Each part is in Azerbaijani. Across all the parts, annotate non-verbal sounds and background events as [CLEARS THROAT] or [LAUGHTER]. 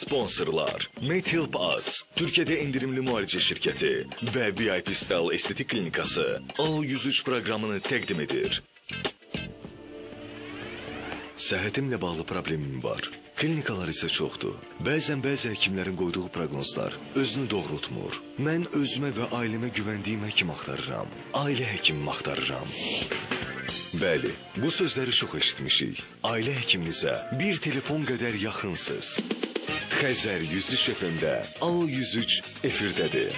Sponsorlar MedHelp Us, Türkiye'de indirimli müalicə şirkəti və VIP Style Estetik Klinikası Alo 103 proqramını təqdim edir. Səhhətimlə bağlı problemim var. Klinikalar isə çoxdur. Bəzən bəzi həkimlərin qoyduğu proqnozlar özünü doğrultmur. Mən özümə və ailəmə güvəndiyim həkim axtarıram. Ailə həkimimi axtarıram. Bəli, bu sözləri çox eşitmişik. Ailə həkiminizə bir telefon qədər yaxınsınız. Xəzər 103 FM-də Alo 103 efirdədir.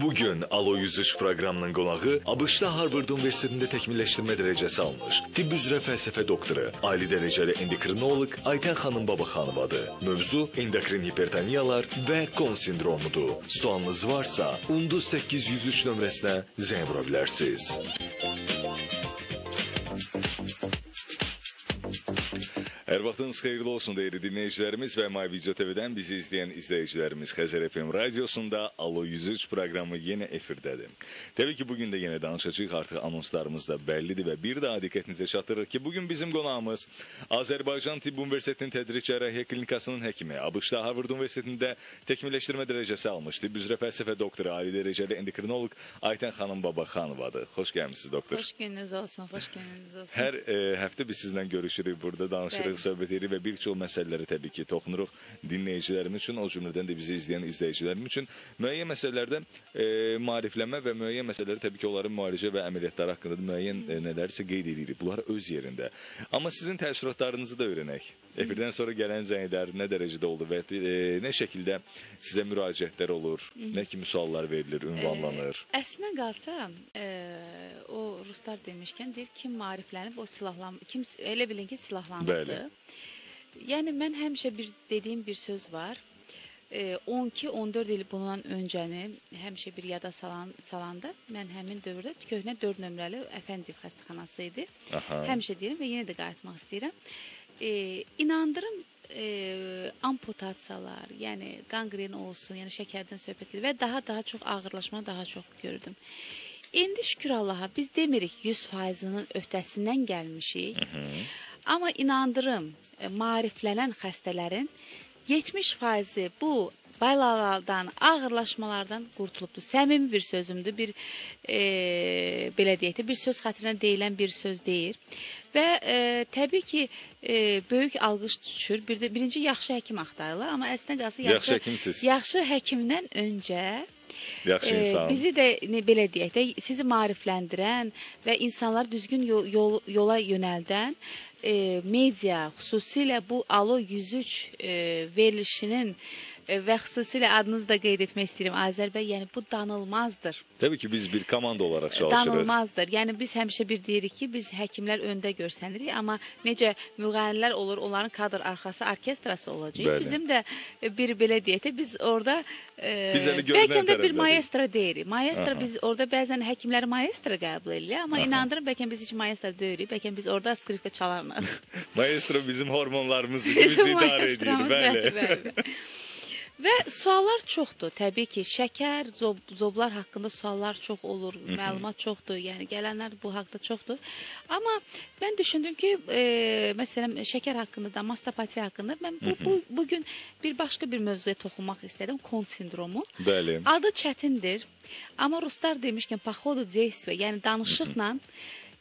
Bugün Alo 103 proqramının qonağı ABŞ-da Harvard Universitetində təkmilləşdirmə dərəcəsi almış, tibb üzrə fəlsəfə doktoru, ali dərəcəli endokrinoloq Aytən xanım Babaxanovadır. Mövzu endokrin hipertoniyalar və kon sindromudur. Sualınız varsa, Unduz 803 nömrəsinə zəng vura bilərsiniz. Hər vaxtınız xeyirli olsun dəyərli dinləyicilərimiz və My Video TV-dən bizi izləyən izləyicilərimiz Xəzər FM radiosunda Alo 103 proqramı yenə efirdədir. Təbii ki, bugün də yenə danışacağıq, artıq anonslarımız da bəllidir və bir daha diqqətinizə çatdırırıq ki, bugün bizim qonağımız Azərbaycan Tibb Universitetinin Tədris Cərrahiyyə Klinikasının həkimi, ABŞ-da Harvard Universitetində təkmilləşdirmə dərəcəsi almış, tibb üzrə fəlsəfə doktoru, ali dərəcəli endokrinoloq Aytən xanım Babaxanovadır. Xoş gəlmisiniz doktor. Xoş gününüz olsun, xoş gününüz olsun. Hər e, həftə biz sizlə görüşürük, burada danışırıq. Söhbət edirik və bir çox məsələləri təbii ki, toxunuruq dinləyicilərimiz üçün, o cümlədən də bizi izləyən izləyicilərimiz üçün müəyyən məsələlərdə e, maariflənmə və müəyyən məsələləri təbii ki, onların müalicə və əməliyyatları haqqında da müəyyən e, nələrsə qeyd edirik. Bunlar öz yerində. Amma sizin təəssüratlarınızı da öyrənək. Efirdən sonra gələn zənglər nə dərəcədə oldu və e, nə şəkildə sizə müraciətlər olur, nə kimi suallar verilir, ünvanlanır. E, Əslinə qalsa, e, o ruslar demişkən deyir kim maariflənib o silahlan kim elə bilin ki silahlanıbdı. Bəli. Yəni mən həmişə bir dediyim bir söz var. E, 12-14 il bundan öncəni həmişə bir yada salan salanda mən həmin dövrdə köhnə 4 nömrəli Əfəndiyev xəstəxanası idi. Aha. Həmişə deyirəm və yenə də qayıtmaq istəyirəm. E, inandırım e, amputasiyalar, yəni qanqren olsun, yəni şəkərdən söhbət gedir və daha daha çox ağırlaşma daha çox gördüm. İndi şükür Allaha biz demirik 100%-nin öhdəsindən gəlmişik. Amma inandırım, e, maariflənən xəstələrin 70%-i bu baylalardan, ağırlaşmalardan qurtulubdur. Səmimi bir sözümdür, bir e, belə deyək də, bir söz xatirinə deyilən bir söz deyil. Və e, təbii ki, e, böyük alqış düşür. Bir də birinci yaxşı həkim axtarırlar, amma əslində qalsa Yaxşı yaxşı həkimsiz. yaxşı həkimdən öncə Yaxşı e, insan. bizi də ne, belə deyək də sizi maarifləndirən və insanları düzgün yol, yol, yola yönəldən e, media, xüsusilə bu Alo 103 e, verilişinin e, və xüsusilə adınızı da qeyd etmək istəyirəm Azər bəy, yəni bu danılmazdır. Təbii ki, biz bir komanda olaraq çalışırıq. Danılmazdır. Yəni biz həmişə bir deyirik ki, biz həkimlər öndə görsənirik, amma necə müğənnilər olur, onların kadr arxası orkestrası olacaq. Bəli. Bizim də e, bir belə deyək də biz orada e, Biz görünən bəlkə də bir maestro deyirik. Maestro Aha. biz orada bəzən həkimləri maestro qəbul edirik, amma inandırım bəlkə biz heç maestro deyilik, bəlkə biz orada skripka çalarıq. [LAUGHS] Maestro bizim hormonlarımızdır ki, [LAUGHS] bizi idarə edir. Bəli. bəli, bəli. Və suallar çoxdur. Təbii ki, şəkər, zob, zoblar haqqında suallar çox olur, məlumat çoxdur. Yəni gələnlər bu haqqda çoxdur. Amma mən düşündüm ki, e, məsələn, şəkər haqqında da, mastopatiya haqqında mən bu, bu bu gün bir başqa bir mövzuya toxunmaq istədim, kon sindromu. Bəli. Adı çətindir. Amma ruslar demişkən paxodu действия, yəni danışıqla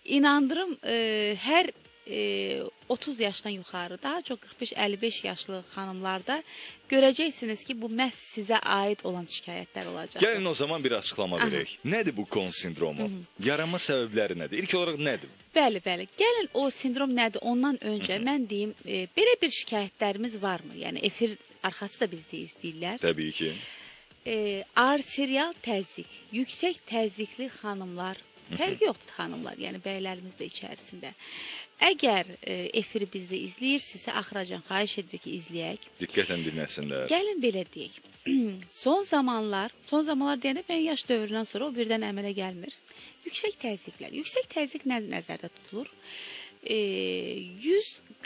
inandırım e, hər e, 30 yaşdan yuxarı, daha çox 45-55 yaşlı xanımlarda görəcəksiniz ki, bu məhz sizə aid olan şikayətlər olacaq. Gəlin o zaman bir açıqlama verək. Nədir bu kon sindromu? Yaranma səbəbləri nədir? İlk olaraq nədir? Bəli, bəli. Gəlin o sindrom nədir? Ondan öncə mən deyim, e, belə bir şikayətlərimiz varmı? Yəni efir arxası da bizdə izləyirlər. Təbii ki. E, arterial təzyiq, yüksək təzyiqli xanımlar, fərqi yoxdur xanımlar, yəni bəylərimiz də içərisində. Əgər e, efiri bizdə izləyirsinizsə, axıracan xahiş edirik ki, izləyək. Diqqətlə dinləsinlər. Gəlin belə deyək. [CLEARS THROAT] son zamanlar, son zamanlar deyəndə mən yaş dövründən sonra o birdən əmələ gəlmir. Yüksək təzyiqlər. Yüksək təzyiq nə nəzərdə tutulur? E,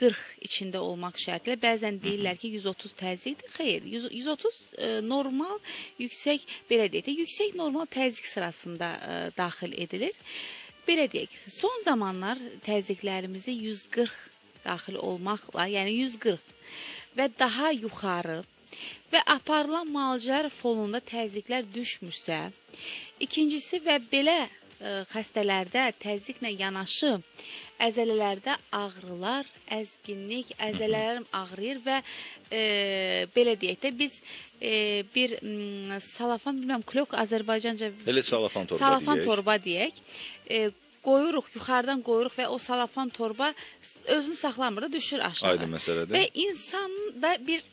140 içində olmaq şərtilə bəzən deyirlər ki, 130 təzyiqdir. Xeyr, 100, 130 e, normal, yüksək belə deyək də, yüksək normal təzyiq sırasında e, daxil edilir. Belə deyək, son zamanlar təzyiqlərimizi 140 daxil olmaqla, yəni 140 və daha yuxarı və aparılan müalicələr fonunda təzyiqlər düşmürsə, ikincisi və belə ə, xəstələrdə təzyiqlə yanaşı əzələlərdə ağrılar, əzginlik, əzələlərim ağrıyır və e, belə deyək də biz e, bir salafan bilmirəm, klok Azərbaycanca Elə salafan torba salafan deyək. torba deyək. E, qoyuruq, yuxarıdan qoyuruq və o salafan torba özünü saxlamır da düşür aşağı. Aydın məsələdir. Və insanda bir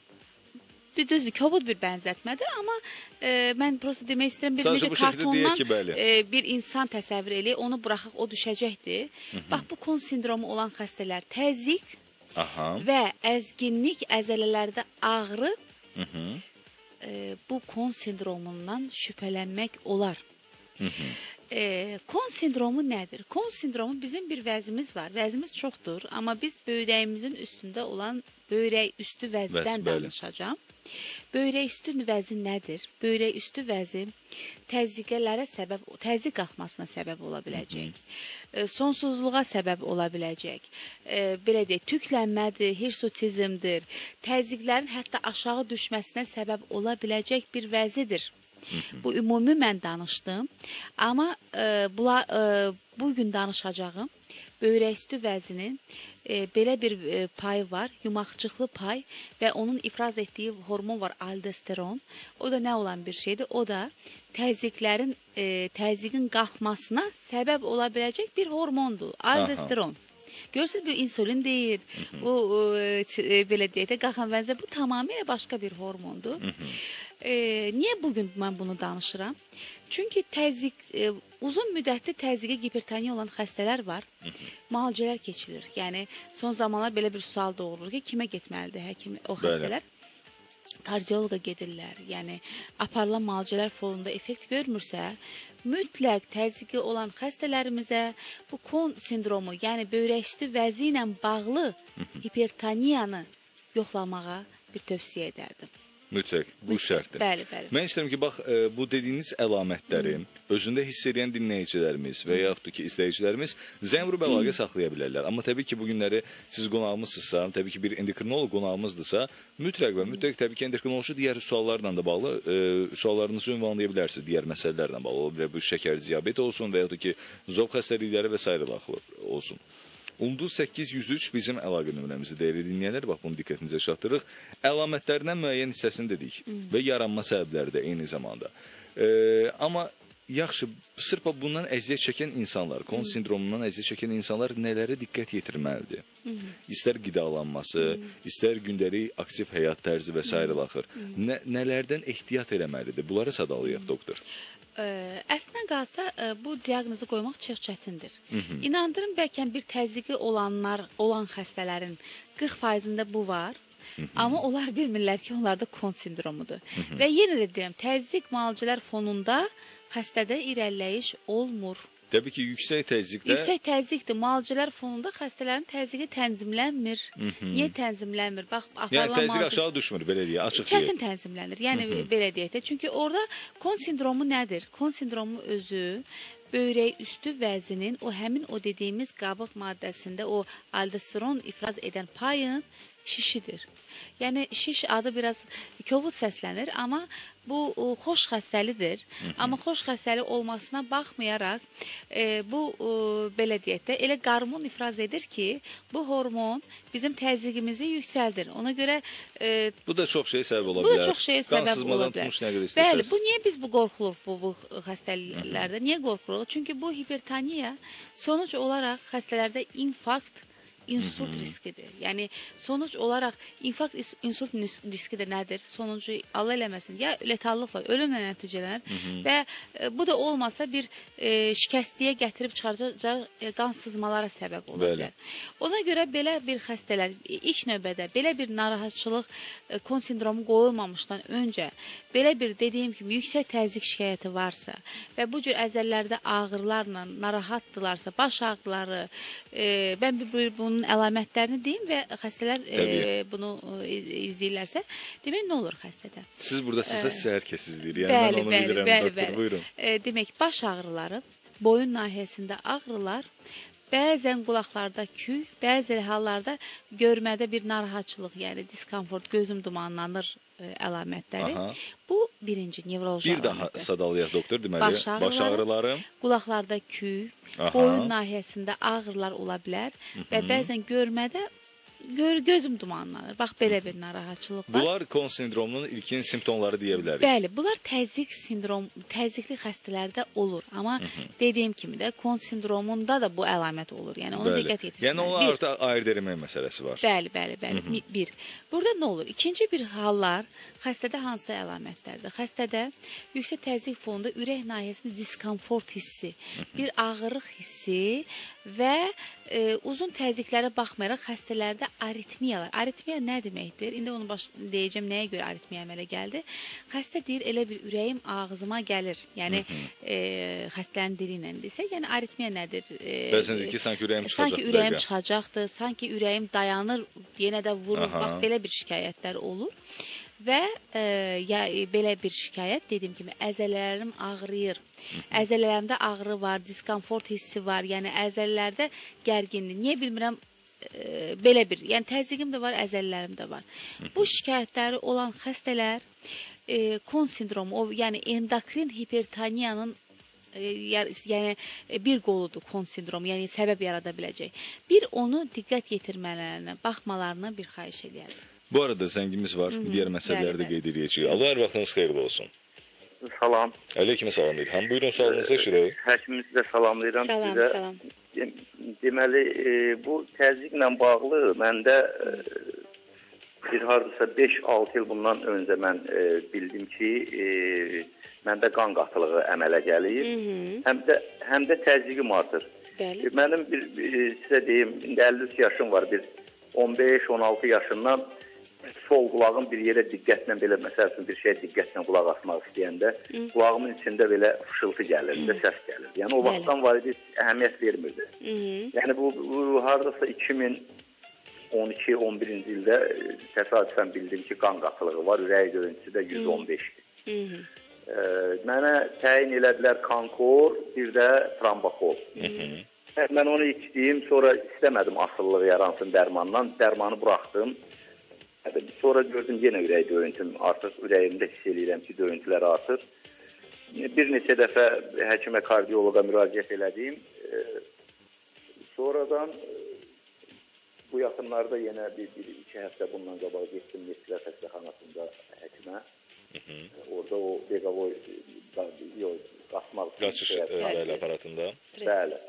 bir düzdür, kobud bir bənzətmədir, amma e, mən prosta demək istəyirəm bir Sadəcə necə kartondan ki, bəli. e, bir insan təsəvvür eləyək, onu buraxaq, o düşəcəkdir. Bax bu kon sindromu olan xəstələr təzyiq Aha. və əzginlik əzələlərdə ağrı Hı -hı. e, bu kon sindromundan şübhələnmək olar. E, kon sindromu nədir? Kon sindromu bizim bir vəzimiz var. Vəzimiz çoxdur, amma biz böyrəyimizin üstündə olan böyrək üstü vəzdən Vəz, bəli. Böyrək üstü vəzi nədir? Böyrək üstü vəzi təzyiqlərə səbəb, təzyiq qalxmasına səbəb ola biləcək. E, sonsuzluğa səbəb ola biləcək. E, belə deyək, tüklənmədir, hirsutizmdir. Təzyiqlərin hətta aşağı düşməsinə səbəb ola biləcək bir vəzidir. Bu ümumi mən danışdım. Amma e, bula, e, bu gün danışacağım böyrəküstü vəzinin e, belə bir e, payı var, yumaqçıqlı pay və onun ifraz etdiyi hormon var, aldosteron. O da nə olan bir şeydir? O da təzyiqlərin e, təzyiqin qalxmasına səbəb ola biləcək bir hormondur, aldosteron. Görürsüz bu insulin deyil. Bu e, e, belə deyək də qalxan vəzə bu tamamilə başqa bir hormondur. E, niyə bu gün mən bunu danışıram? Çünki təzyiq e, uzun müddətli təzyiqi hipertoniya olan xəstələr var. Müalicələr keçilir. Yəni son zamanlar belə bir sual doğurur ki, kimə getməlidir həkim o Bəli. xəstələr? kardioloqa gedirlər. Yəni aparılan müalicələr fonunda effekt görmürsə, mütləq təzyiqi olan xəstələrimizə bu kon sindromu, yəni böyrəküstü vəzi ilə bağlı hipertoniyanı yoxlamağa bir tövsiyə edərdim. Mütləq. Bu şərtdir. Bəli, bəli. Mən istəyirəm ki, bax e, bu dediyiniz əlamətləri özündə hiss edən dinləyicilərimiz və yaxud ki, izləyicilərimiz zəng vurub əlaqə saxlaya bilərlər. Amma təbii ki, bu günləri siz qonağımızsınızsa, təbii ki, bir endokrinoloq qonağımızdırsa, mütləq və mütləq təbii ki, endokrinoloji digər suallarla da bağlı e, suallarınızı ünvanlaya bilərsiniz, digər məsələlərlə bağlı. Bilər bu şəkər diabeti olsun və yaxud ki, zob xəstəlikləri və s. daxil olsun. Ulduz 803 bizim əlaqə nömrəmizdir dəyərli dinləyənlər. Bax bunu diqqətinizə çatdırırıq. Əlamətlərindən müəyyən hissəsini dedik və yaranma səbəbləri də eyni zamanda. E, amma yaxşı, sırf bundan əziyyət çəkən insanlar, kon sindromundan əziyyət çəkən insanlar nələrə diqqət yetirməlidir? İstər qidalanması, istər gündəlik aktiv həyat tərzi və s. baxır. Nə, nələrdən ehtiyat eləməlidir? Bunları sadalayaq doktor. Ə, Əslində qalsa ə, bu diaqnozu qoymaq çox çətindir. İnandırım bəlkə bir təzyiqi olanlar, olan xəstələrin 40%-ində bu var. Amma onlar bilmirlər ki, onlarda kon sindromudur. Və yenə də deyirəm, təzyiq müalicələr fonunda xəstədə irəliləyiş olmur. Təbii ki, yüksək təzyiqdə Yüksək təzyiqdir. Müalicələr fonunda xəstələrin təzyiqi tənzimlənmir. Niyə tənzimlənmir? Bax, yəni aparılan təzyiq müalicə- aşağı düşmür, belə deyək, açıq Çətin deyək. tənzimlənir. Yəni belə deyək də. Çünki orada kon sindromu nədir? Kon sindromu özü böyrək üstü vəzinin o həmin o dediyimiz qabıq maddəsində o aldosteron ifraz edən payın şişidir. Yəni şiş adı biraz kobud səslənir, amma bu o, xoş xəstəlidir. Amma xoş xəstəli olmasına baxmayaraq e, bu o, belə deyək də elə qarmon ifraz edir ki, bu hormon bizim təzyiqimizi yüksəldir. Ona görə e, Bu da çox şey səbəb ola Bu bilər. da çox şeyə səbəb ola bilər. Bəli, bu niyə biz bu qorxuluq bu bu xəstəliklərdə? Niyə qorxuluq? Çünki bu hipertoniya sonuc olaraq xəstələrdə infarkt insult riskidir. Yəni sonuc olaraq infarkt insult riski də nədir? Sonucu Allah eləməsin ya letallıqla, ölümlə nəticələnər və e, bu da olmasa bir e, şikəstliyə gətirib çıxaracaq e, qan sızmalara səbəb ola bilər. Ona görə belə bir xəstələr ilk növbədə belə bir narahatçılıq e, kon sindromu qoyulmamışdan öncə belə bir dediyim kimi yüksək təzyiq şikayəti varsa və bu cür əzəllərdə ağrılarla narahatdılarsa, baş ağrıları, e, mən bir, bir bunun əlamətlərini deyim və xəstələr e, Təbii. bunu e, iz- izləyirlərsə, demək nə olur xəstədə? Siz burada sizə səhər kəsizdir. Yəni bəli, mən onu bəli, bilirəm bəli, doktor. bəli. Buyurun. E, demək baş ağrıları, boyun nahiyəsində ağrılar, bəzən qulaqlarda küy, bəzi hallarda görmədə bir narahatçılıq, yəni diskomfort, gözüm dumanlanır ə, əlamətləri. Aha. Bu birinci nevroloji Bir daha əlamətdir. sadalayaq doktor, deməli Baş ağrıları. baş ağrıları, Qulaqlarda küy, Aha. boyun nahiyəsində ağrılar ola bilər və bəzən görmədə gör gözüm dumanlanır. Bax belə bir narahatçılıq var. bunlar Kon sindromunun ilkin simptomları deyə bilərik. Bəli, bunlar təzyiq sindrom, təzyiqli xəstələrdə olur. Amma dediyim kimi də kon sindromunda da bu əlamət olur. Yəni ona diqqət yetirsinlər. Yəni Bir- artıq ayırd etmə məsələsi var. Bəli, bəli, bəli. Mi- Bir. Burada nə olur? İkinci bir hallar xəstədə hansı əlamətlərdir? Xəstədə yüksək təzyiq fonunda ürək nahiyəsində diskomfort hissi, bir ağırlıq hissi və e, uzun təzyiqlərə baxmayaraq xəstələrdə aritmiyalar. Aritmiya nə deməkdir? İndi onu baş deyəcəm nəyə görə aritmiya əmələ gəldi. Xəstə deyir elə bir ürəyim ağzıma gəlir. Yəni e, xəstələrin dili ilə desə, yəni aritmiya nədir? E, Bəzən deyir ki, sanki ürəyim çıxacaq Sanki ürəyim çıxacaqdır, sanki ürəyim dayanır, yenə də vurur. Aha. Bax belə bir şikayətlər olur. Və e, ya e, belə bir şikayət dediyim kimi əzələlərim ağrıyır. Əzələlərimdə ağrı var, diskomfort hissi var. Yəni əzələlərdə gərginlik. Niyə bilmirəm e, belə bir. Yəni təzyiqim də var, əzələlərim də var. Bu şikayətləri olan xəstələr e, kon sindromu, o yəni endokrin hipertoniyanın e, yəni bir qoludur kon sindromu, yəni səbəb yarada biləcək. Bir onu diqqət yetirmələrinə, baxmalarını bir xahiş eləyərəm. Bu arada zəngimiz var. Digər məsələləri də qeyd edəcəyik. Allah hər vaxtınız xeyirli olsun. Salam. Əleyküm salam İlham. Buyurun sualınızı eşidirik. Həkimimizi də salamlayıram Salam, sizə. salam. Dem- Deməli, e, bu təzyiqlə bağlı məndə e, bir hardasa 5-6 il bundan öncə mən e, bildim ki, e, məndə qan qatılığı əmələ gəlir. Həm də həm də təzyiqim artır. Bəli. E, Mənim bir, bir sizə deyim, indi 53 yaşım var. Bir 15-16 yaşından sol qulağım bir yerə diqqətlə belə məsəl üçün bir şeyə diqqətlə qulaq asmaq istəyəndə qulağımın içində belə fışıltı gəlirdi, səs gəlirdi. Yəni o vaxtdan var idi əhəmiyyət vermirdi. Yəni bu, bu hardasa 2012-11-ci ildə e, təsadüfən bildim ki, qan qatılığı var, ürək döyüntüsü də 115-dir. E, mənə təyin elədilər kankor, bir də trombokol. Hə, Mən onu içdim, sonra istəmədim asıllıq yaransın dərmandan, dərmanı buraxdım. Hə, Sonra gördüm yenə ürək döyüntüm artıq ürəyimdə hiss eləyirəm ki, döyüntülər artır. Bir neçə dəfə həkimə, kardioloqa müraciət elədim. E, Sonradan e, bu yaxınlarda yenə bir, bir iki həftə bundan qabaq getdim Nesrət xəstəxanasında həkimə. Orada o Beqavoy yox, qasmaq Qaçış e, bəli aparatında. Bəli.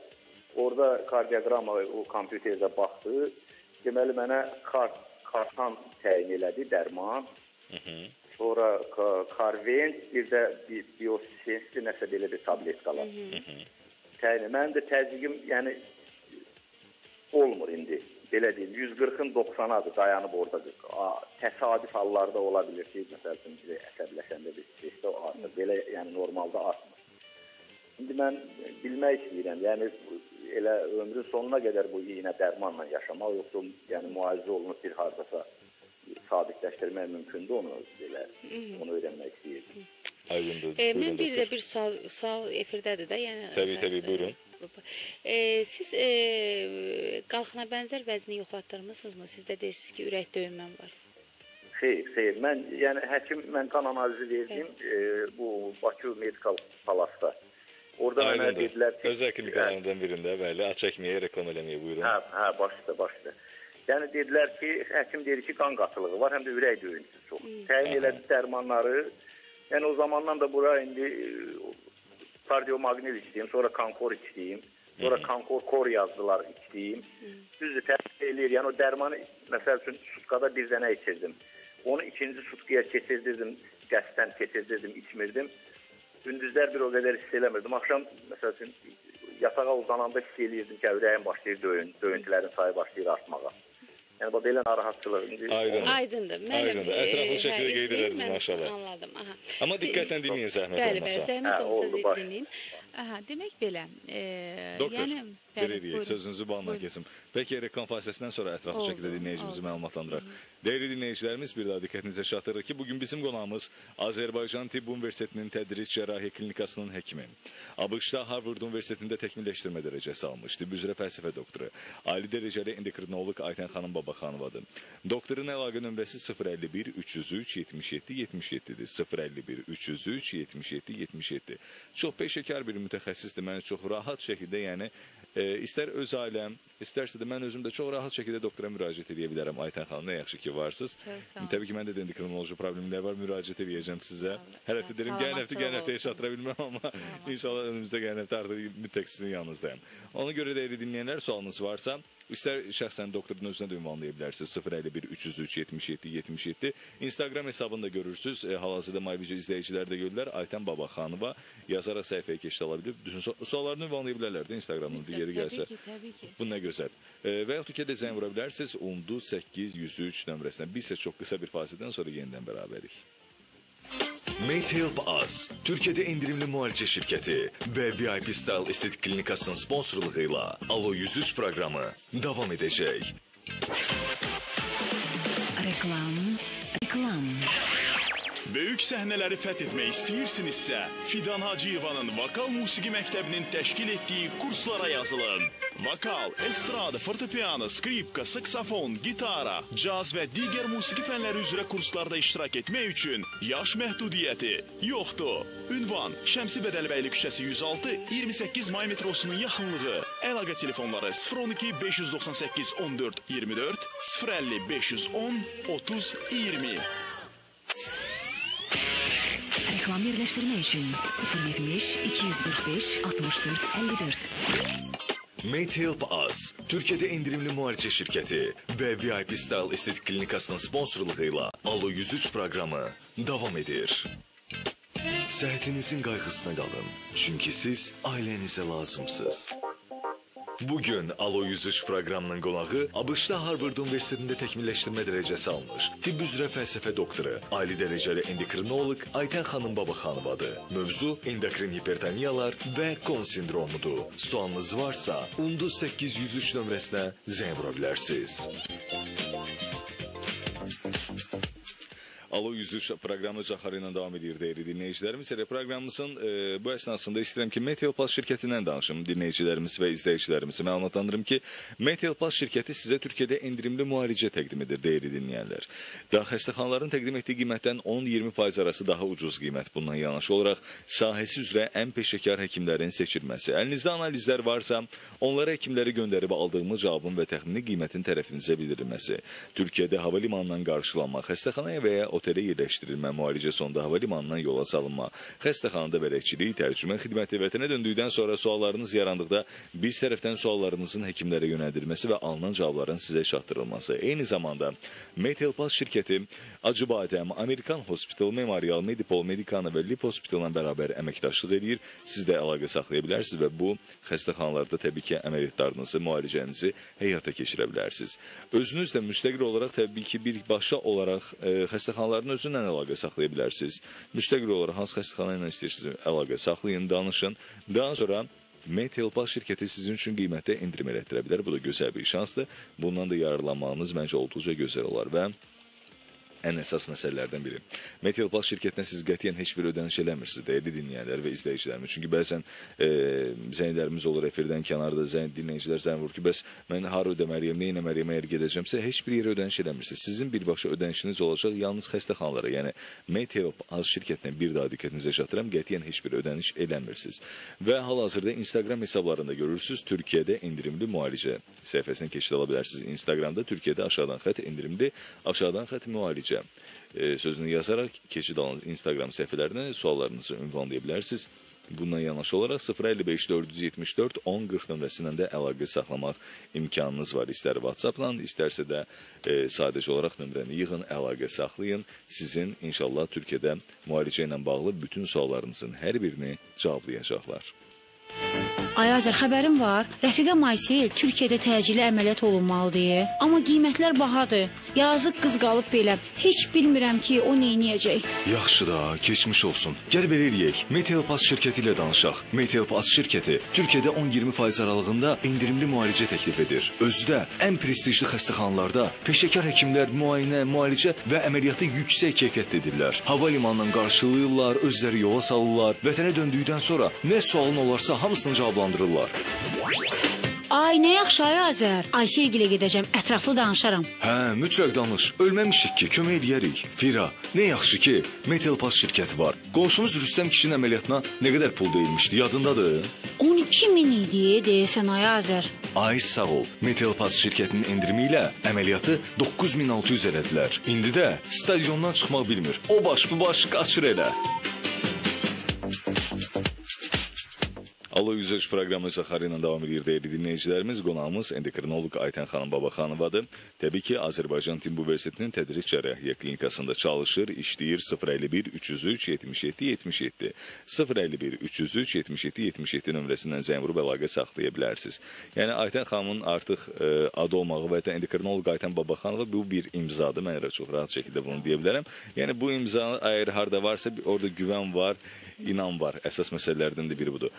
Orada kardioqrama o kompüterdə baxdı. Deməli mənə kart kartan təyin elədi dərman. Sonra ka- Carvent bir də bi- biosensli nəsə belə bir tabletkalar. Təyin. Mənim də təzyiqim yəni olmur indi. Belə deyim, 140-ın 90-adır dayanıb orada. A, Təsadüf hallarda ola bilər ki, məsəl üçün bir əsəbləşəndə bir stressdə o artır. Belə yəni normalda artmır. İndi mən bilmək istəyirəm. Yəni elə ömrün sonuna qədər bu iynə dərmanla yaşamaq yoxsa yəni müalicə olunub bir hardasa sabitləşdirmək mümkündür onu belə onu öyrənmək istəyirdim. Aydındır. E, mən bir də bir sual, sual efirdədir də, yəni. Təbii, təbii, buyurun. E, siz e, qalxına bənzər vəzni yoxlatdırmısınızmı? Sizdə deyirsiniz ki, ürək döyünməm var. Xeyr, xeyr. Mən yəni həkim mən qan analizi verdim e, bu Bakı Medical Palasda. Orada mənə dedilər ki, Özəl kliniklərdən birində bəli, aç çəkməyə, reklam eləməyə buyurun. Hə, hə, başda, başda. Yəni dedilər ki, həkim deyir ki, qan qatılığı var, həm də ürək döyüntüsü çox. Təyin elədi dərmanları. Yəni o zamandan da bura indi e, kardiomaqnit içdim, sonra kankor içdim. Sonra kankor kor yazdılar içdim. Düzdür, təsir eləyir. Yəni o dərmanı məsəl üçün sutkada bir dənə içirdim. Onu ikinci sutkaya keçirdirdim, qəsdən keçirdirdim, içmirdim. Gündüzlər bir o qədər hiss eləmirdim. Axşam məsəl üçün yatağa uzananda hiss eləyirdim ki, ürəyim başlayır döyün, döyüntülərin sayı başlayır artmağa. Yəni bu belə narahatçılıq. İndi Aydın. Aydındır. Mənim Aydındır. Ətraflı şəkildə qeyd mən maşallah. Anladım. Aha. Amma diqqətlə dinləyin zəhmət Bəli, bəli, olmasa. zəhmət olmasa dinləyin. Aha, demək belə. E, Doktor. yəni Buyurun. sözünüzü Buyurun. kesim. Peki reklam fasiləsindən sonra ətraflı şəkildə dinləyicimizi məlumatlandıraq. Dəyərli dinləyicilərimiz, bir daha diqqətinizə çatdırırıq ki, bugün bizim qonağımız Azərbaycan Tibb Universitetinin Tədris Cərrahiyyə Klinikasının həkimi. ABŞ-da Harvard Universitetində təkmilləşdirmə dərəcəsi almış, tibb üzrə fəlsəfə doktoru, ali dərəcəli endokrinoloq Aytən xanım Babaxanovadır. Doktorun əlaqə nömrəsi 051 303 77 77-dir. 051 303 77 77. Çox peşəkar bir mütəxəssisdir. Mən çox rahat şəkildə, yəni e, istər öz ailəm, istərsə də mən özüm də çox rahat şəkildə doktora müraciət edə bilərəm. Aytən xanım, nə yaxşı ki varsınız. Təbii ki, mən də endokrinoloji problemlər var, müraciət edəcəm sizə. Hər həftə deyirəm, gələn həftə, gələn həftəyə Salamatçılıq çatıra bilməm amma [LAUGHS] inşallah önümüzdə gələn həftə artıq mütləq sizin yanınızdayım. Ona görə də dinləyənlər sualınız varsa, İstər şəxsən doktorun özünə də ünvanlaya bilərsiniz. 051 303 77 77. Instagram hesabını da görürsüz. E, hal-hazırda My Video izləyicilər də görürlər. Aytən Babaxanova yazaraq səhifəyə keçid ala bilib. Bütün su- suallarını ünvanlaya bilərlər də Instagramdan digəri gəlsə. Təbii ki, təbii ki. Bu nə gözəl. E, və yaxud ki də zəng vura bilərsiniz 10 8 103 nömrəsinə. Biz isə çox qısa bir fasilədən sonra yenidən bərabərik. Mate Help Us, Türkiye'de indirimli muhalece şirketi ve VIP Style Estetik Klinikası'nın sponsorluğuyla Alo 103 programı devam edecek. Reklam, reklam. Böyük səhnələri fəth etmək istəyirsinizsə, Fidan Hacıyevanın Vokal Musiqi Məktəbinin təşkil etdiyi kurslara yazılın. Vokal, estrada, fortepiano, skripka, saksafon, gitara, caz və digər musiqi fənləri üzrə kurslarda iştirak etmək üçün yaş məhdudiyyəti yoxdur. Ünvan Şəmsi Bədəlbəyli küçəsi 106, 28 may metrosunun yaxınlığı. Əlaqə telefonları 012 598 14 24, 050 510 30 20. Reklam yerləşdirmək üçün 070 245 64 54. Mate Help Us, Türkiye'de indirimli muhalece şirketi ve VIP Style Estetik Klinikası'nın sponsorluğuyla Alo 103 programı devam edir. Səhhətinizin qayğısına qalın. Çünki siz ailənizə lazımsınız. Bugün Alo 103 proqramının qonağı ABŞ-da Harvard Universitetində təkmilləşdirmə dərəcəsi almış, tibb üzrə fəlsəfə doktoru, ali dərəcəli endokrinoloq Aytən xanım Babaxanovadır. Mövzu endokrin hipertoniyalar və kon sindromudur. Sualınız varsa, Unduz 803 nömrəsinə zəng vura bilərsiniz. Alo 103 proqramı Caxarı ilə davam edir dəyərli dinləyicilərimiz. Elə proqramımızın e, bu əsnasında istəyirəm ki, Meteor Plus şirkətindən danışım dinləyicilərimiz və izləyicilərimizi məlumatlandırım ki, Meteor Plus şirkəti sizə Türkiyədə endirimli müalicə təqdim edir dəyərli dinləyənlər. Daha xəstəxanaların təqdim etdiyi qiymətdən 10-20% arası daha ucuz qiymət bundan yanaşı olaraq sahəsi üzrə ən peşəkar həkimlərin seçilməsi. Əlinizdə analizlər varsa, onlara həkimləri göndərib aldığımız cavabın və təxmini qiymətin tərəfinizə bildirilməsi. Türkiyədə hava limanından qarşılanma, xəstəxanaya və ya otelə yerləşdirilmə, müalicə sonunda hava limanından yola salınma, xəstəxanada bələdçilik, tərcümə xidməti vətənə döndükdən sonra suallarınız yarandıqda biz tərəfdən suallarınızın həkimlərə yönəldilməsi və alınan cavabların sizə çatdırılması. Eyni zamanda Metelpass şirkəti Acıbadəm, Amerikan Hospital, Memorial, Medipol, Medicana və Lip Hospital'la bərabər əməkdaşlıq edir. Siz də əlaqə saxlaya bilərsiniz və bu xəstəxanalarda təbii ki, əməliyyatlarınızı, müalicənizi həyata keçirə bilərsiniz. Özünüz də müstəqil olaraq təbii ki, birbaşa olaraq e, xəstəxanaların özündən əlaqə saxlaya bilərsiniz. Müstəqil olaraq hansı xəstəxana ilə istəyirsiniz əlaqə saxlayın, danışın. Daha sonra Metelpass şirkəti sizin üçün qiymətdə endirim elətdirə bilər. Bu da gözəl bir şansdır. Bundan da yararlanmağınız məncə olduqca gözəl olar və ən əsas məsələlərdən biri. Metal Plus şirkətinə siz qətiyyən heç bir ödəniş eləmirsiniz dəyərli dinləyənlər və izləyicilərimiz. Çünki bəzən e, zənglərimiz olur efirdən kənarda zəng dinləyicilər zəng vurur ki, bəs mən hara ödəməliyəm, nə etməliyəm əgər gedəcəmsə, heç bir yerə ödəniş eləmirsiniz. Sizin birbaşa ödənişiniz olacaq yalnız xəstəxanalara, yəni Metal Plus şirkətinə bir daha diqqətinizə çatdıram, qətiyyən heç bir ödəniş eləmirsiniz. Və hal-hazırda Instagram hesablarında görürsüz, Türkiyədə endirimli müalicə səhifəsinə keçid ala bilərsiniz. Instagramda Türkiyədə aşağıdan xətt endirimli, aşağıdan xətt müalicə e, sözünü yazaraq keçid alın Instagram səhifələrinə suallarınızı ünvanlaya bilərsiniz. Bundan yanaşı olaraq 055 474 1040 nömrəsindən də əlaqə saxlamaq imkanınız var. İstər WhatsApp-la, istərsə də e, sadəcə olaraq nömrəni yığın, əlaqə saxlayın. Sizin inşallah Türkiyədə müalicə ilə bağlı bütün suallarınızın hər birini cavablayacaqlar. Ayazər xəbərim var. Rəfiqə Maysel Türkiyədə təcili əməliyyat olunmalıdır. Amma qiymətlər bahadır. Yazıq qız qalıb belə. Heç bilmirəm ki, o nə edəcək. Yaxşı da, keçmiş olsun. Gəl belə eləyək. Metelpass şirkəti ilə danışaq. Metelpass şirkəti Türkiyədə 10-20% aralığında endirimli müalicə təklif edir. Özü də ən prestijli xəstəxanalarda peşəkar həkimlər müayinə, müalicə və əməliyyatı yüksək keyfiyyətlə edirlər. Hava limanından qarşılayırlar, özləri yola salırlar. Vətənə döndükdən sonra nə sualın olarsa hamısını cavablandırırlar. Ay nə yaxşı ay Azər. Aysel gilə gedəcəm, ətraflı danışaram. Hə, mütləq danış. Ölməmişik ki, kömək eləyərik. Fira, nə yaxşı ki, Metalpass şirkəti var. Qonşumuz Rüstəm kişinin əməliyyatına nə qədər pul deyilmişdi, yadındadır? 12 min idi deyəsən ay Azər. Ay sağ ol. Metalpass şirkətinin endirimi ilə əməliyyatı 9600 elədilər. İndi də stadiondan çıxmaq bilmir. O baş bu baş qaçır elə. Alo 103 proqramı Saxarı ilə davam edir dəyərli dinləyicilərimiz. Qonağımız endokrinoloq Aytən xanım Babaxanovadır. Təbii ki, Azərbaycan Tibb Universitetinin Tədris Cərrahiyyə klinikasında çalışır, işləyir 051 303 77 77 051 303 77 77 nömrəsindən zəng vurub əlaqə saxlaya bilərsiniz. Yəni Aytən xanımın artıq ə, adı olmağı və ya endokrinoloq Aytən Babaxanova bu bir imzadır. Mən çox rahat şəkildə bunu deyə bilərəm. Yəni bu imza əgər harda varsa, orada güvən var, inan var. Əsas məsələlərdən də biri budur.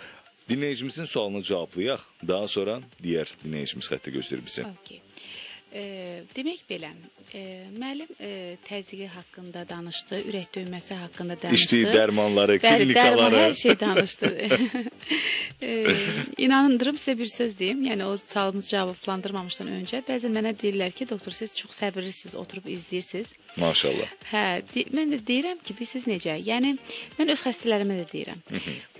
Dinləyicimizin sualını cavablayaq. Daha sonra digər dinləyicimiz xəttə gözləyir bizi. Okay. E, demək belə, e, müəllim e, təzyiqi haqqında danışdı, ürək döyməsi haqqında danışdı. İçdiyi dərmanları, Bəli, klinikaları. dərman, hər şey danışdı. [LAUGHS] e, inandırım sizə bir söz deyim. Yəni o sualımızı cavablandırmamışdan öncə bəzən mənə deyirlər ki, doktor siz çox səbirlisiniz, oturub izləyirsiniz. Maşallah. Hə, de, mən də deyirəm ki, biz siz necə? Yəni mən öz xəstələrimə də deyirəm.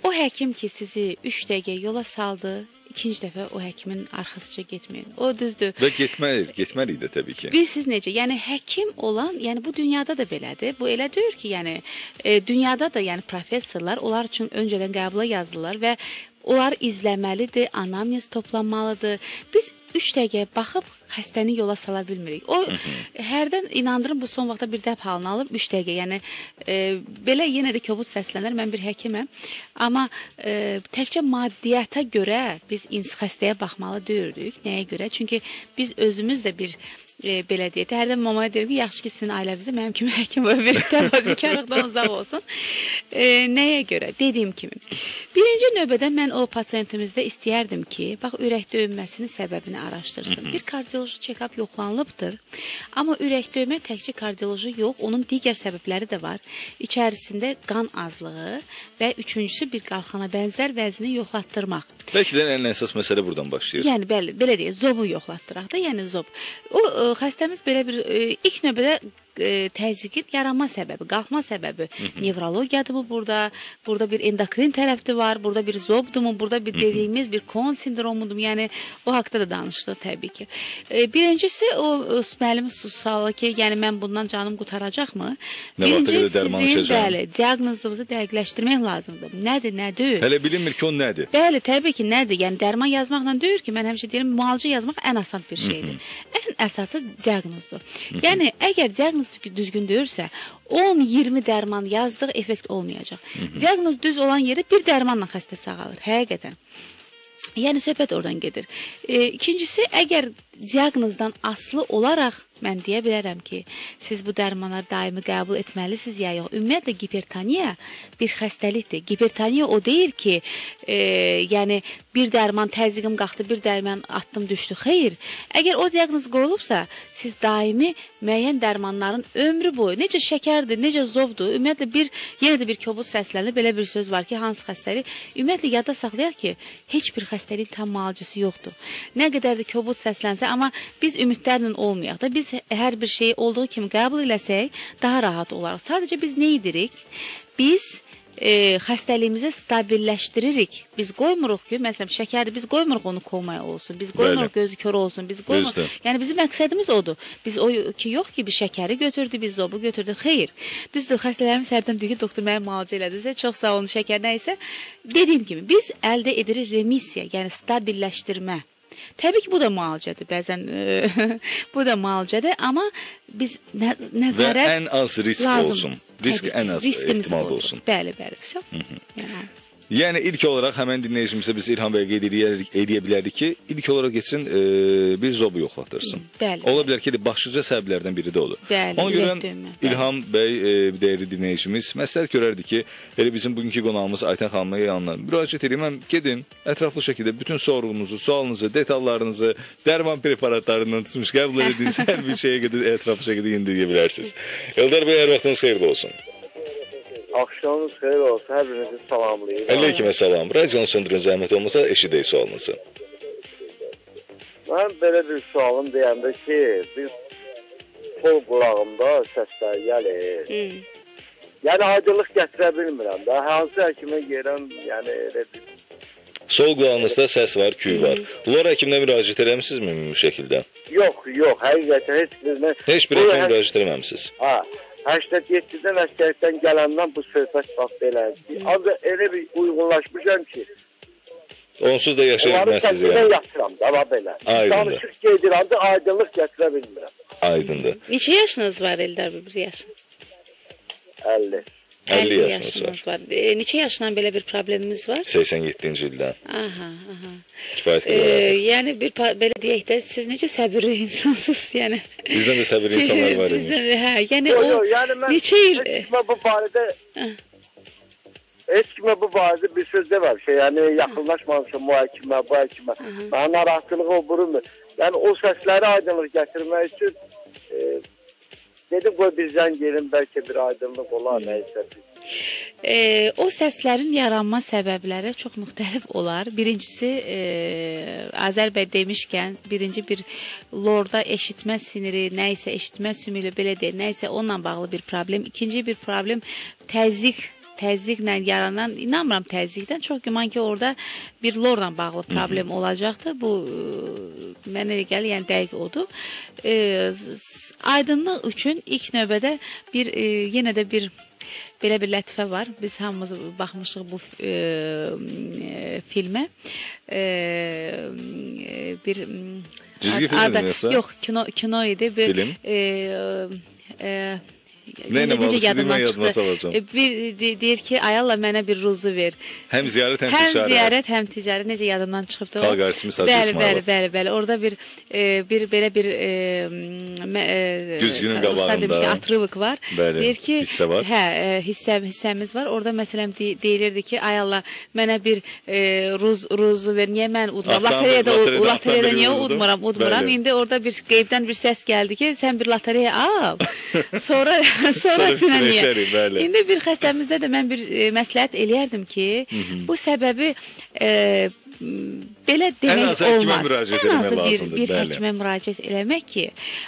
o həkim ki, sizi 3 dəqiqə yola saldı, ikinci dəfə o həkimin arxasıca getməyin. O düzdür. Və getməli, getməliyik də təbii ki. Biz siz necə? Yəni həkim olan, yəni bu dünyada da belədir. Bu elə deyil ki, yəni e, dünyada da yəni professorlar onlar üçün öncədən qəbula yazılırlar və onlar izləməlidir, anamnez toplanmalıdır. Biz 3 dəqiqə baxıb xəstəni yola sala bilmirik. O hərdən inandırım bu son vaxtda bir dəb halını alıb 3 dəqiqə. Yəni e, belə yenə də kobud səslənir. Mən bir həkiməm. Amma e, təkcə maddiyyata görə biz ins xəstəyə baxmalı deyildik. Nəyə görə? Çünki biz özümüz də bir e, belə deyək. də, Hərdən mamaya deyirəm ki, yaxşı ki sizin ailənizdə mənim kimi həkim var, [LAUGHS] belə təvazökarlıqdan uzaq olsun. E, nəyə görə? Dediyim kimi. Birinci növbədə mən o pasientimizdə istəyərdim ki, bax ürək döyünməsinin səbəbini araşdırsın. Bir kardioloji check-up yoxlanılıbdır. Amma ürək döymə təkcə kardioloji yox, onun digər səbəbləri də var. İçərisində qan azlığı və üçüncüsü bir qalxana bənzər vəzni yoxlatdırmaq. Bəlkə də ən əsas məsələ buradan başlayır. Yəni bəli, belə deyək, zobu yoxlatdıraq da, yəni zob. O ə, xəstəmiz belə bir ə, ilk növbədə ə, təzyiqin yaranma səbəbi, qalxma səbəbi nevrologiyadır bu burada, burada bir endokrin tərəfdə var, burada bir zobdurmu, burada bir dediyimiz bir Kohn sindromudur. Yəni o haqqda da danışdıq təbii ki. Ə, birincisi o, müəllim sualı ki, yəni mən bundan canım qutaracaqmı? Nə dərman sizin bəli, diaqnozunuzu dəqiqləşdirmək lazımdır. Nədir, nədir? Hələ bilinmir ki, o nədir. Bəli, təbii ki, nədir? Yəni dərman yazmaqla deyil ki, mən həmişə deyirəm, müalicə yazmaq ən asan bir şeydir. ən əsası diaqnozdur. Yəni əgər diaqnoz düzgün deyilsə, 10-20 dərman yazdıq, effekt olmayacaq. Diaqnoz düz olan yerdə bir dərmanla xəstə sağalır, həqiqətən. Yəni söhbət oradan gedir. E, ikincisi, əgər diaqnozdan asılı olaraq mən deyə bilərəm ki, siz bu dərmanları daimi qəbul etməlisiniz ya yox. Ümumiyyətlə gipertoniya bir xəstəlikdir. Gipertoniya o deyil ki, e, yəni bir dərman təzyiqim qalxdı, bir dərman atdım düşdü. Xeyr. Əgər o diaqnoz qoyulubsa, siz daimi müəyyən dərmanların ömrü boyu necə şəkərdir, necə zovdur, ümumiyyətlə bir yenə də bir kobud səslənir. Belə bir söz var ki, hansı xəstəlik? Ümumiyyətlə yadda saxlayaq ki, heç bir xəstəliyin tam müalicəsi yoxdur. Nə qədər də kobud səslənsə, amma biz ümidlərlə olmayaq da. Biz hər bir şeyi olduğu kimi qəbul eləsək, daha rahat olarıq. Sadəcə biz nə edirik? Biz e, xəstəliyimizi stabilləşdiririk. Biz qoymuruq ki, məsələn, şəkəri biz qoymuruq onu komaya olsun. Biz qoymuruq Bəli. gözü kör olsun. Biz qoymuruq. Düzdür. Yəni bizim məqsədimiz odur. Biz o ki yox ki, biz şəkəri götürdü, biz zobu götürdük. Xeyr. Düzdür, xəstələrimiz hərdən deyir ki, doktor mənim müalicə elədinizsə, çox sağ olun, şəkər nə isə. Dediyim kimi biz əldə edirik remisiya, yəni stabilləşdirmə. Təbii ki, bu da müalicədir. Bəzən e, [LAUGHS] bu da müalicədir, amma biz nə, Və nəzarət ən az risk lazım. olsun. Risk Təbii ən az budur. olsun. Bəli, bəli. Yəni Yəni ilk olaraq həmən dinləyicimizə biz İlham bəy qeyd edə, edə bilərdik ki, ilk olaraq getsin e, bir zobu yoxlatırsın. Bəli. Ola bilər ki, başlıca səbəblərdən biri də odur. Bəli, Ona görə bəli. İlham bəy e, dəyərli dinləyicimiz məsləhət görərdi ki, elə bizim bugünkü qonağımız Aytən xanımın yanına müraciət edin. Mən gedin, ətraflı şəkildə bütün sorğunuzu, sualınızı, detallarınızı, dərman preparatlarından tutmuş qəbul ediniz, [LAUGHS] hər bir şeyə qədər ətraflı şəkildə indirə bilərsiniz. Eldar bəy, hər vaxtınız xeyirli olsun. Axşamınız xeyir olsun. Hər birinizi salamlayıram. Əleyküm əssalam. Radionu söndürün zəhmət olmasa eşidək sualınızı. Mən belə bir sualım deyəndə ki, bir sol qulağımda səslər gəlir. Yəni aydınlıq gətirə bilmirəm də. Hansı həkimə yerəm, yəni elə bir Sol qulağınızda səs var, küy var. Bunlar həkimlə müraciət eləmisiniz ümumi şəkildə? yox, yox, həqiqətən heç birinə Heç bir həkimə hə- müraciət eləməmisiniz. Ha, 87-dən əsgərlikdən gələndən bu söhbət bax belədir. Ancaq elə bir uyğunlaşmışam ki, Onsuz da yaşaya onları bilməzsiniz səsinə yəni. yatıram da bax belə. Aydındır. Danışıq gedirəndə aydınlıq gətirə bilmirəm. Aydındır. Neçə yaşınız var Eldar? Bir yaş. 50. 50 yaşınız var. var. E, neçə yaşdan belə bir problemimiz var? 87-ci ildən. Aha, aha. Kifayət E, qədər. yəni bir pa- belə deyək də siz necə səbirli [LAUGHS] insansınız, yəni. Bizdən də səbirli insanlar [LAUGHS] var. yəni. Bizdən də, hə, yəni Yo, o yo, yəni mən neçə il heç kimə bu barədə heç kimə bu barədə bir söz deməmişəm. Yəni yaxınlaşmamışam bu həkimə, bu həkimə. Mənə narahatçılıq o burunmur. Yəni o səsləri aydınlıq gətirmək üçün e, dedim qoy bir zəng gelin bəlkə bir aydınlıq olar nəysə. E, o səslərin yaranma səbəbləri çox müxtəlif olar. Birincisi e, Azər bəy demişkən, birinci bir lorda eşitmə siniri, nə isə eşitmə sümüyü belə deyək, nə isə onunla bağlı bir problem. İkinci bir problem təzyiq təzyiqlə yaranan, inanmıram təzyiqdən, çox güman ki, orada bir lorla bağlı problem olacaqdır. Bu mənə elə gəlir, yəni dəqiq odur. E, aydınlıq üçün ilk növbədə bir e, yenə də bir belə bir lətifə var. Biz hamımız baxmışıq bu e, filmə. E, bir Cizgi ad- film adı- mi yoxsa? Yox, kino kino idi. Bir Film? e, e, Nə necə yadıma çıxdı. salacağam. Bir de- deyir ki, ayalla mənə bir ruzu ver. Həm ziyarət, həm Həm ticarət. ziyarət, həm ticarət necə yadımdan çıxıbdı o? Xalq artisti Misal Bəli, İsmailov. bəli, bəli, bəli. Orada bir e, bir belə bir e, e, Güzgünün qabağında. ki, atrıvıq var. Bəli, Deyir ki, hissə var. Hə, e, hissə hissəmiz var. Orada məsələn de, deyilirdi ki, ay Allah, mənə bir e, ruz ruzu ver. Niyə mən udmuram? Lotereyada lotereyada niyə udmuram? Udmuram. İndi orada bir qeybdən bir səs gəldi ki, sən bir lotereya al. [LAUGHS] Sonra [LAUGHS] sonra Sonra fikirləşərik, finaliyə. bəli. İndi bir xəstəmizdə də mən bir e, məsləhət eləyərdim ki, bu səbəbi e, belə demək azı həkimə olmaz. müraciət Ən eləmək azı bir, lazımdır, bir həkimə müraciət eləmək ki,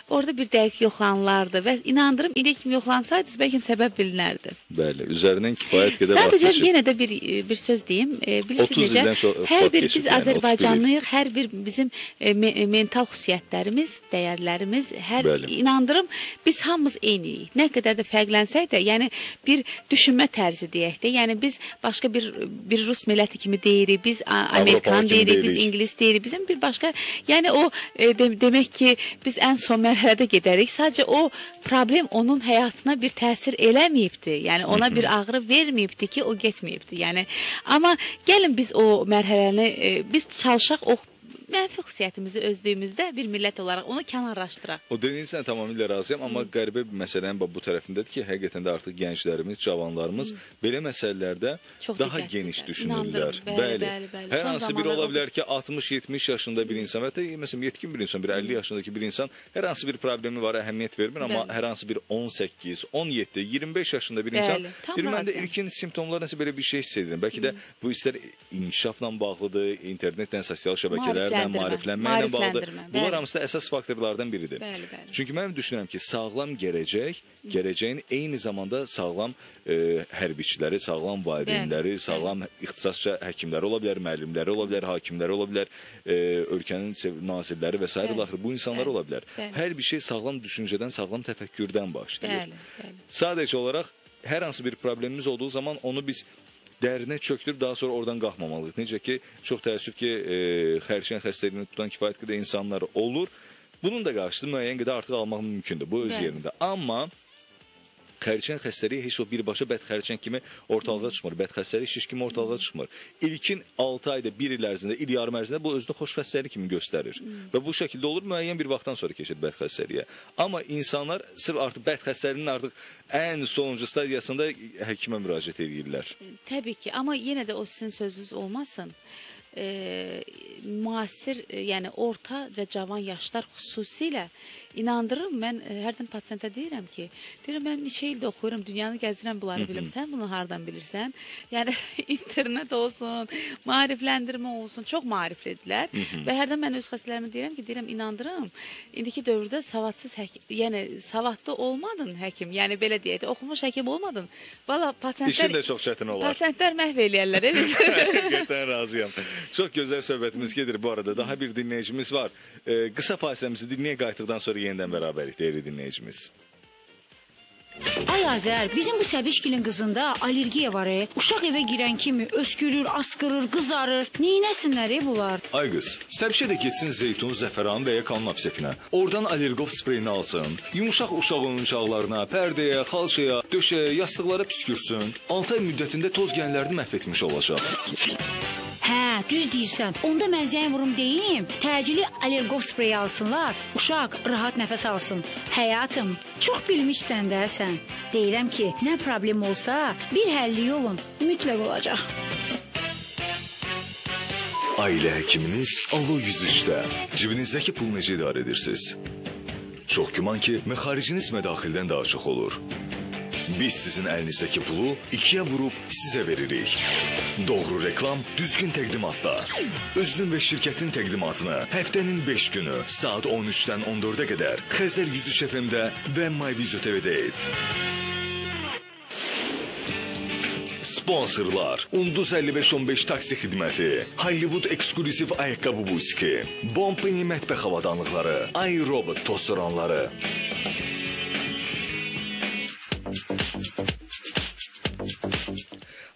orada bir dəqiq yoxlanılardı və inandırım indi kimi yoxlansaydınız bəlkə səbəb bilinərdi. Bəli, üzərindən kifayət qədər vaxt Sadəcə keçib. yenə də bir bir söz deyim. E, 30 bilirsiniz necə? Hər bir biz yəni, 31 il. Azərbaycanlıyıq, hər bir bizim e, me mental xüsusiyyətlərimiz, dəyərlərimiz, hər Bəli. inandırım biz hamımız eyniyiik. Nə qədər də fərqlənsək də, yəni bir düşünmə tərzi deyək də, yəni biz başqa bir bir rus milləti kimi deyirik, biz Amerikan deyirik, biz ingilis deyirik, bizim bir başqa, yəni o e, de, demək ki, biz ən son mərhələdə gedərik. Sadəcə o problem onun həyatına bir təsir eləməyibdi. Yəni ona bir ağrı verməyibdi ki, o getməyibdi. Yəni amma gəlin biz o mərhələni e, biz çalışaq o mənfi xüsusiyyətimizi özlüyümüzdə bir millət olaraq onu kənarlaşdıraq. O dediyinizlə tamamilə razıyam, amma qəribə bir məsələnin bu tərəfindədir ki, həqiqətən də artıq gənclərimiz, cavanlarımız belə məsələlərdə Çox daha diqqətlidirlər. geniş düşünürlər. İnandırım, bəli, bəli, bəli. Hər hansı biri ola bilər ki, 60-70 yaşında bir insan və da məsələn yetkin bir insan, bir 50 yaşındakı bir insan hər hansı bir problemi var, əhəmiyyət vermir, amma Bəli. hər hansı bir 18, 17, 25 yaşında bir insan Bəli, deyir, məndə ilkin simptomlar nəsə belə bir şey hiss edirəm. Bəlkə də bu hisslər inkişafla bağlıdır, internetdən, sosial şəbəkələrdən, Maarifləndirmə, maariflənməklə bağlıdır. Bunlar bəli. hamısı əsas faktorlardan biridir. Bəli, bəli. Çünki mən düşünürəm ki, sağlam gələcək, gələcəyin eyni zamanda sağlam e, hərbiçiləri, sağlam valideynləri, Bəli, sağlam ixtisasca həkimləri ola bilər, müəllimləri ola bilər, hakimləri ola bilər, e, ölkənin nazirləri və s. Bəli, bu insanlar bəli, ola bilər. bəli. Hər bir şey sağlam düşüncədən, sağlam təfəkkürdən başlayır. Bəli, bəli. Sadəcə olaraq hər hansı bir problemimiz olduğu zaman onu biz dərinə çökdürüb daha sonra oradan qalxmamalıyıq. Necə ki, çox təəssüf ki, e, xərçəng xəstəliyini tutan kifayət qədər insanlar olur. Bunun da qarşısını müəyyən qədər artıq almaq mümkündür. Bu öz Bəli. yerində. Amma xərçəng xəstəliyi heç o birbaşa bədxərçəng kimi ortalığa çıxmır. Bədxəstəlik şiş kimi ortalığa çıxmır. İlkin 6 ayda, 1 il ərzində, il yarım ərzində bu özünü xoş xəstəlik kimi göstərir. Və bu şəkildə olur müəyyən bir vaxtdan sonra keçir bədxəstəliyə. Amma insanlar sırf artıq bədxəstəliyinin artıq ən sonuncu stadiyasında həkimə müraciət edirlər. Təbii ki, amma yenə də o sizin sözünüz olmasın. E, müasir, e, yəni orta və cavan yaşlar xüsusilə inandırım mən e, hərdən pasiyentə deyirəm ki, deyirəm mən neçə ildə oxuyuram, dünyanı gəzirəm, bunları bilirəm. Sən bunu hardan bilirsən? Yəni [LAUGHS] internet olsun, maarifləndirmə olsun, çox maariflidirlər. Və hərdən mən öz xəstələrimə deyirəm ki, deyirəm inandırım. İndiki dövrdə savadsız həkim, yəni savadlı olmadın həkim, yəni belə deyək də, oxumuş həkim olmadın. Valla İşin pasiyentlər də çox çətin olar. pasiyentlər məhv eləyərlər. Evet. [LAUGHS] Həqiqətən razıyam. Çox gözəl söhbətimiz gedir bu arada. Daha bir dinləyicimiz var. Ee, qısa fasiləmizi dinləyə qayıtdıqdan sonra yenidən bərabərik deyirli dinləyicimiz. Ay Azər, bizim bu Səbişgilin qızında allergiya var. E. Uşaq evə girən kimi öskürür, askırır, qızarır. Neynəsinlər e bunlar? Ay qız, səbşə də getsin zeytun, zəfəran və ya kanun aptekinə. Oradan allergov spreyini alsın. Yumşaq uşaq oyuncaqlarına, pərdəyə, xalçaya, döşəyə, yastıqlara püskürsün. 6 ay müddətində toz genlərini məhv etmiş olacaq. Hə, düz deyirsən. Onda mən zəng vurum deyim, təcili allergov spreyi alsınlar. Uşaq rahat nəfəs alsın. Həyatım, çox bilmişsən də sən. Deyirəm ki, nə problem olsa, bir həlli yolun mütləq olacaq. Ailə həkiminiz Alo 103-də. Cibinizdəki pulu necə idarə edirsiniz? Çox güman ki, məxariciniz mədaxildən daha çox olur. Biz sizin əlinizdəki pulu ikiyə vurub sizə veririk. Doğru reklam düzgün təqdimatda. Özünün və şirkətin təqdimatını həftənin 5 günü saat 13-dən 14-ə qədər Xəzər 103 FM-də və MyVizo TV-də et. Sponsorlar Ulduz 5515 taksi xidməti Hollywood ekskluziv ayaqqabı butiki Bompini mətbəx avadanlıqları iRobot tostoranları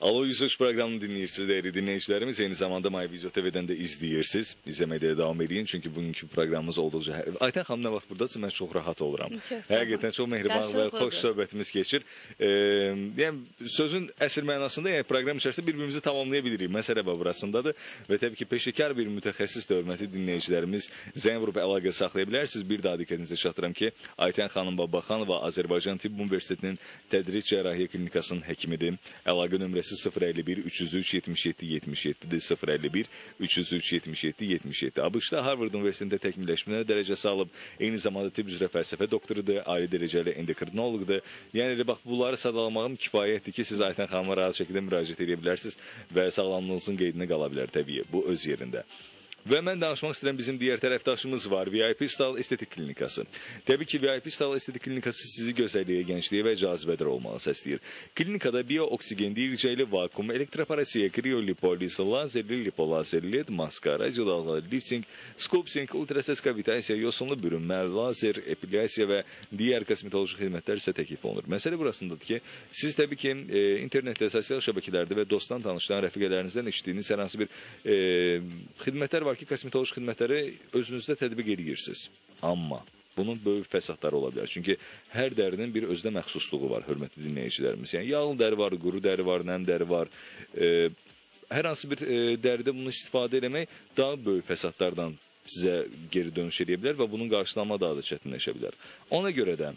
Alo 103 proqramını dinləyirsiniz dəyərli dinləyicilərimiz. Eyni zamanda My Video TV-dən də izləyirsiniz. İzləməyə davam edin çünki bugünkü proqramımız olduqca hər... Aytən xanım nə vaxt burdasınız? Mən çox rahat oluram. Həqiqətən çox mehriban və xoş söhbətimiz keçir. E, yəni sözün əsl mənasında yəni proqram içərisində bir-birimizi tamamlaya bilirik. Məsələ və burasındadır və təbii ki, peşəkar bir mütəxəssis də hörmətli dinləyicilərimiz zəng vurub əlaqə saxlaya bilərsiniz. Bir daha diqqətinizə çatdırıram ki, Aytən xanım Babaxanova Azərbaycan Tibb Universitetinin Tədris Cərrahiyyə Klinikasının həkimidir. Əlaqə nömrəsi 051 303 77 77-dir. 051 303 77 77. ABŞ-da Harvard Universitetində təkmilləşmə dərəcəsi alıb, eyni zamanda tibb üzrə fəlsəfə doktorudur, ali dərəcəli endokrinoloqdur. Yəni elə bax bunları sadalamağım kifayətdir ki, siz Aytən xanıma rahat şəkildə müraciət edə bilərsiniz və sağlamlığınızın qeydinə qala bilər təbii. Bu öz yerində. Və mən danışmaq istəyirəm bizim digər tərəfdaşımız var, VIP Stal Estetik Klinikası. Təbii ki, VIP Stal Estetik Klinikası sizi gözəlliyə, gəncliyə və cazibədar olmağı səsləyir. Klinikada bio-oksigen diricəyli vakum, elektroparasiya, kriolipolis, lazerli lipolazer, led maska, radio dalğalı lifting, sculpting, ultrases kavitasiya, yosunlu bürünmə, lazer, epilyasiya və digər kosmetoloji xidmətlər isə təklif olunur. Məsələ burasındadır ki, siz təbii ki, e, internetdə, sosial şəbəkələrdə və dostdan, tanışdan, rəfiqələrinizdən eşitdiyiniz hər bir e, xidmətlər var ki, kosmetoloji xidmətləri özünüzdə tətbiq edirsiniz. Amma bunun böyük fəsadları ola bilər. Çünki hər dərinin bir özünə məxsusluğu var, hörmətli dinləyicilərimiz. Yəni yağlı dəri var, quru dəri var, nəm dəri var. E, hər hansı bir e, dəridə bunu istifadə eləmək daha böyük fəsadlardan sizə geri dönüş edə bilər və bunun qarşılanma daha da çətinləşə bilər. Ona görə də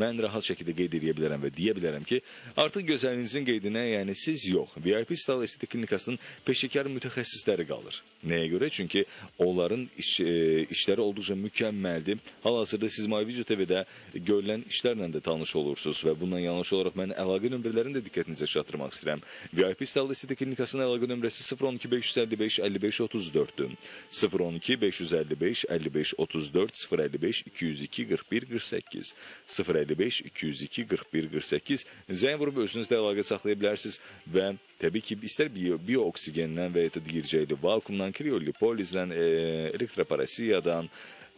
mən rahat şəkildə qeyd edə bilərəm və deyə bilərəm ki, artıq gözəlliyinizin qeydinə, yəni siz yox, VIP Stal Estetik Klinikasının peşəkar mütəxəssisləri qalır. Nəyə görə? Çünki onların iş, e, işləri olduqca mükəmməldir. Hal-hazırda siz My Video TV-də görülən işlərlə də tanış olursunuz və bundan yanaşı olaraq mən əlaqə nömrələrini də diqqətinizə çatdırmaq istəyirəm. VIP Stal Estetik Klinikasının əlaqə nömrəsi 012 555 55 34-dür. 012 555 55 34 055 202 41 48 055 202 41 48 zəng vurub özünüzlə əlaqə saxlaya bilərsiniz və təbii ki, istər bio, bio-oksigendən və ya da digircəkli vakumdan, kriolipolizdən, e, elektroparasiyadan,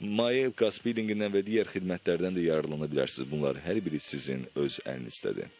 maye qaz peelingindən və digər xidmətlərdən də yararlana bilərsiniz. Bunlar hər biri sizin öz əlinizdədir.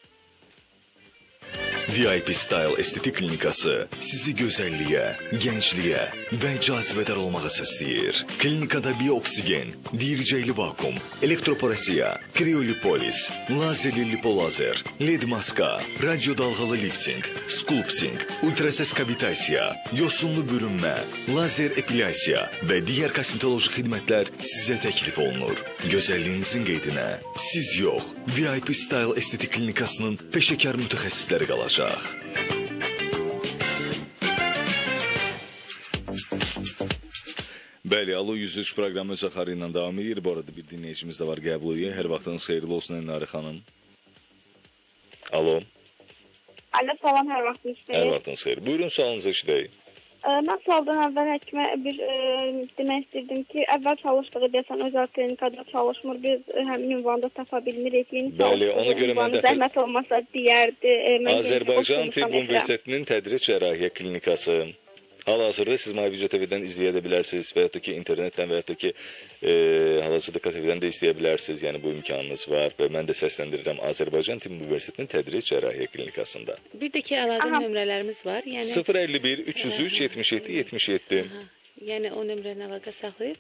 VIP Style Estetik Klinikası sizi gözəlliyə, gəncliyə və cazibədar olmağa səsləyir. Klinikada bioksigen, diricəkli vakum, elektroporasiya, kriolipolis, lazerli lipolazer, led maska, radio dalğalı lifting, sculpting, ultrases kavitasiya, yosunlu bürünmə, lazer epilyasiya və digər kosmetoloji xidmətlər sizə təklif olunur. Gözəlliyinizin qeydinə siz yox, VIP Style Estetik Klinikasının peşəkar mütəxəssisləri qalacaq. Bəli, Alo 103 proqramı öz axarı ilə davam edir. Bu arada bir dinləyicimiz də var, qəbul edir. Hər vaxtınız xeyirli olsun Elnarə xanım. Alo, Alo, salam, hər vaxtınız hər xeyir. vaxtınız xeyir. Buyurun sualınızı eşidək. Ə, Mən sualdan əvvəl həkimə bir ə, demək istirdim ki, əvvəl çalışdığı deyəsən özəl klinikada çalışmır. Biz ə, həmin ünvanda tapa bilmirik. Yeni Bəli, çalışdığı ona görə mən ünvanı dəfə- zəhmət olmasa deyərdi. Ə, mən Azərbaycan yeni Tibb klinikada Universitetinin Tədris Cərrahiyyə Klinikası. Hal-hazırda siz Mavi bilərsiniz və ya da ki ya da ki e, hal-hazırda KTV-dən də izləyə bilərsiniz. Yəni bu imkanınız var və mən də səsləndirirəm Azərbaycan Tibb Universitetinin Tədris Cərrahiyyə Klinikasında. Bir də ki əlaqə nömrələrimiz var. Yəni 051 303 77 77. Aha, yəni o nömrəni əlaqə saxlayıb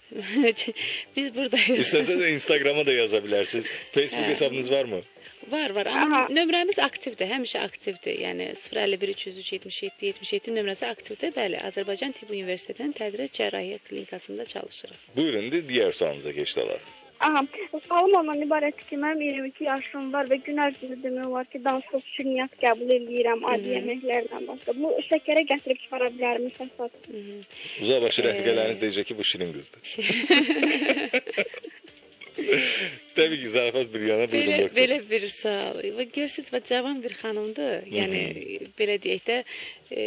[LAUGHS] biz buradayıq. İstəsə də Instagrama da yaza bilərsiniz. Facebook hesabınız varmı? Var, var. Amma Aha. nömrəmiz aktivdir, həmişə aktivdir. Yəni 051 303 77 77 nömrəsi aktivdir. Bəli, Azərbaycan Tibb Universitetinin Tədris Cərrahiyyə Klinikasında çalışırıq. Buyurun, indi digər sualınıza keçdilər. Aha, sualım ondan ibarətdir ki, mənim 22 yaşım var və gün ərzində demək olar ki, danışıq şirniyyat qəbul edirəm adi yeməklərdən başqa. Bu şəkərə gətirib çıxara bilərmi fəsad? Uzaqbaşı rəfiqələriniz deyəcək ki, bu şirin qızdır. [LAUGHS] Təbii ki, zarafat bir yana buyurun Belə doktor. belə bir sual. Və görürsüz, və cavan bir xanımdır. Yəni belə deyək də, e,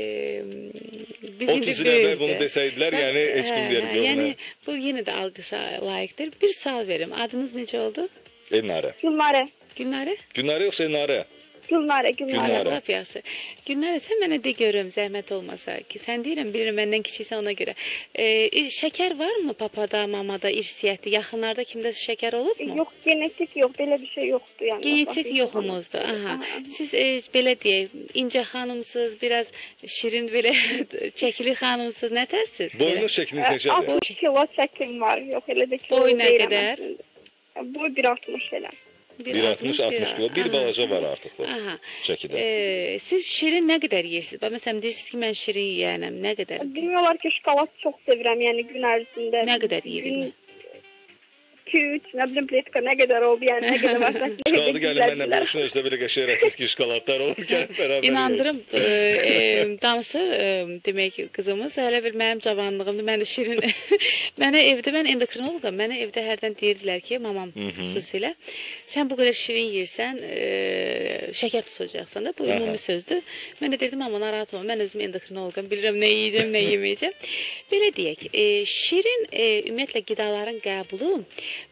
biz 30 il əvvəl bunu desəydilər, yəni heç kim deyər ki, yox, Yəni bu yenə də alqışa layiqdir. Bir sual verim. Adınız necə oldu? Elnarə. Gülnarə, Günləri? Günlərə yoxsa Elnarə? Gülnarə, Gülnarə. Günlarə. Lap yaxşı. Günləri sən mənə de görüm, zəhmət olmasa ki, sən deyirəm, bilirəm məndən kiçiksən ona görə. E, şəkər varmı papada, mamada, irsiyyəti? Yaxınlarda kimdə şəkər olubmu? Yox, genetik yox, belə bir şey yoxdur yəni. Genetik yoxumuzdur. Aha. Siz e, belə deyək, incə xanımsınız, biraz şirin belə [LAUGHS] çəkili xanımsınız. Nə tərsiz? Boyunuz çəkiniz necədir? 60 kilo çəkim var. Yox, elə də kilo Boy nə qədər? Boy 1.60 elə. 1.60-60 kilo. Bir balaca var artıq bu Aha. çəkidə. E, siz şirin nə qədər yeyirsiniz? Bax məsələn deyirsiniz ki, mən şirin yeyənəm. Nə qədər? Demək olar ki, şokolad çox sevirəm, yəni gün ərzində. Nə qədər yeyirik? 2-3, nə bilim, pletka nə qədər oldu, yəni nə qədər varsa. Şokoladı gəlin mənlə bölüşün özdə belə qəşəng rəsiz ki, şokoladlar olur gəlin bərabər. yeyək. İnandırım, e, e, danışır e, demək ki, qızımız hələ bir mənim cavanlığımda mən də şirin mənə evdə mən endokrinoloqam. Mənə evdə hərdən deyirdilər ki, mamam xüsusilə sən bu qədər şirin yeyirsən, e, şəkər tutacaqsan da. Bu ümumi sözdür. Mən də dedim amma narahat olma. Mən özüm endokrinoloqam. Bilirəm nə yeyəcəm, nə yeməyəcəm. Belə deyək, e, şirin e, ümumiyyətlə qidaların qəbulu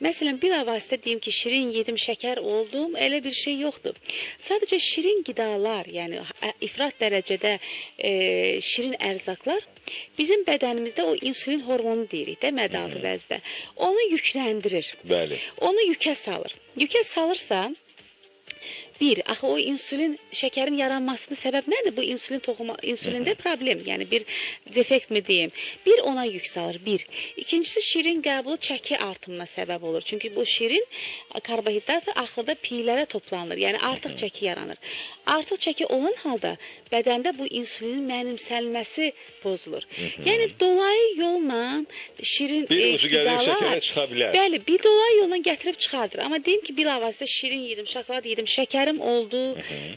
Məsələn, bilavasitə deyim ki, şirin yedim, şəkər oldum, elə bir şey yoxdur. Sadəcə şirin qidalar, yəni ifrat dərəcədə e, şirin ərzaqlar bizim bədənimizdə o insulin hormonu deyirik də mədalı vəzdə. Onu yükləndirir. Bəli. Onu yükə salır. Yükə salırsa, Bir, axı o insulin şəkərin yaranmasının səbəb nədir? Bu insulin toxuma insulində problem, yəni bir defektmi deyim. Bir ona yük salır, bir. İkincisi şirin qəbulu çəki artımına səbəb olur. Çünki bu şirin karbohidrat axırda piylərə toplanır. Yəni artıq çəki yaranır. Artıq çəki olan halda bədəndə bu insulinin mənimsənilməsi pozulur. Yəni dolayı yolla şirin Bir e, qidalar- şəkərə çıxa bilər. Bəli, bir dolayı yolla gətirib çıxardır. Amma deyim ki, bilavasitə şirin yedim, şokolad yedim, şəkərim oldu.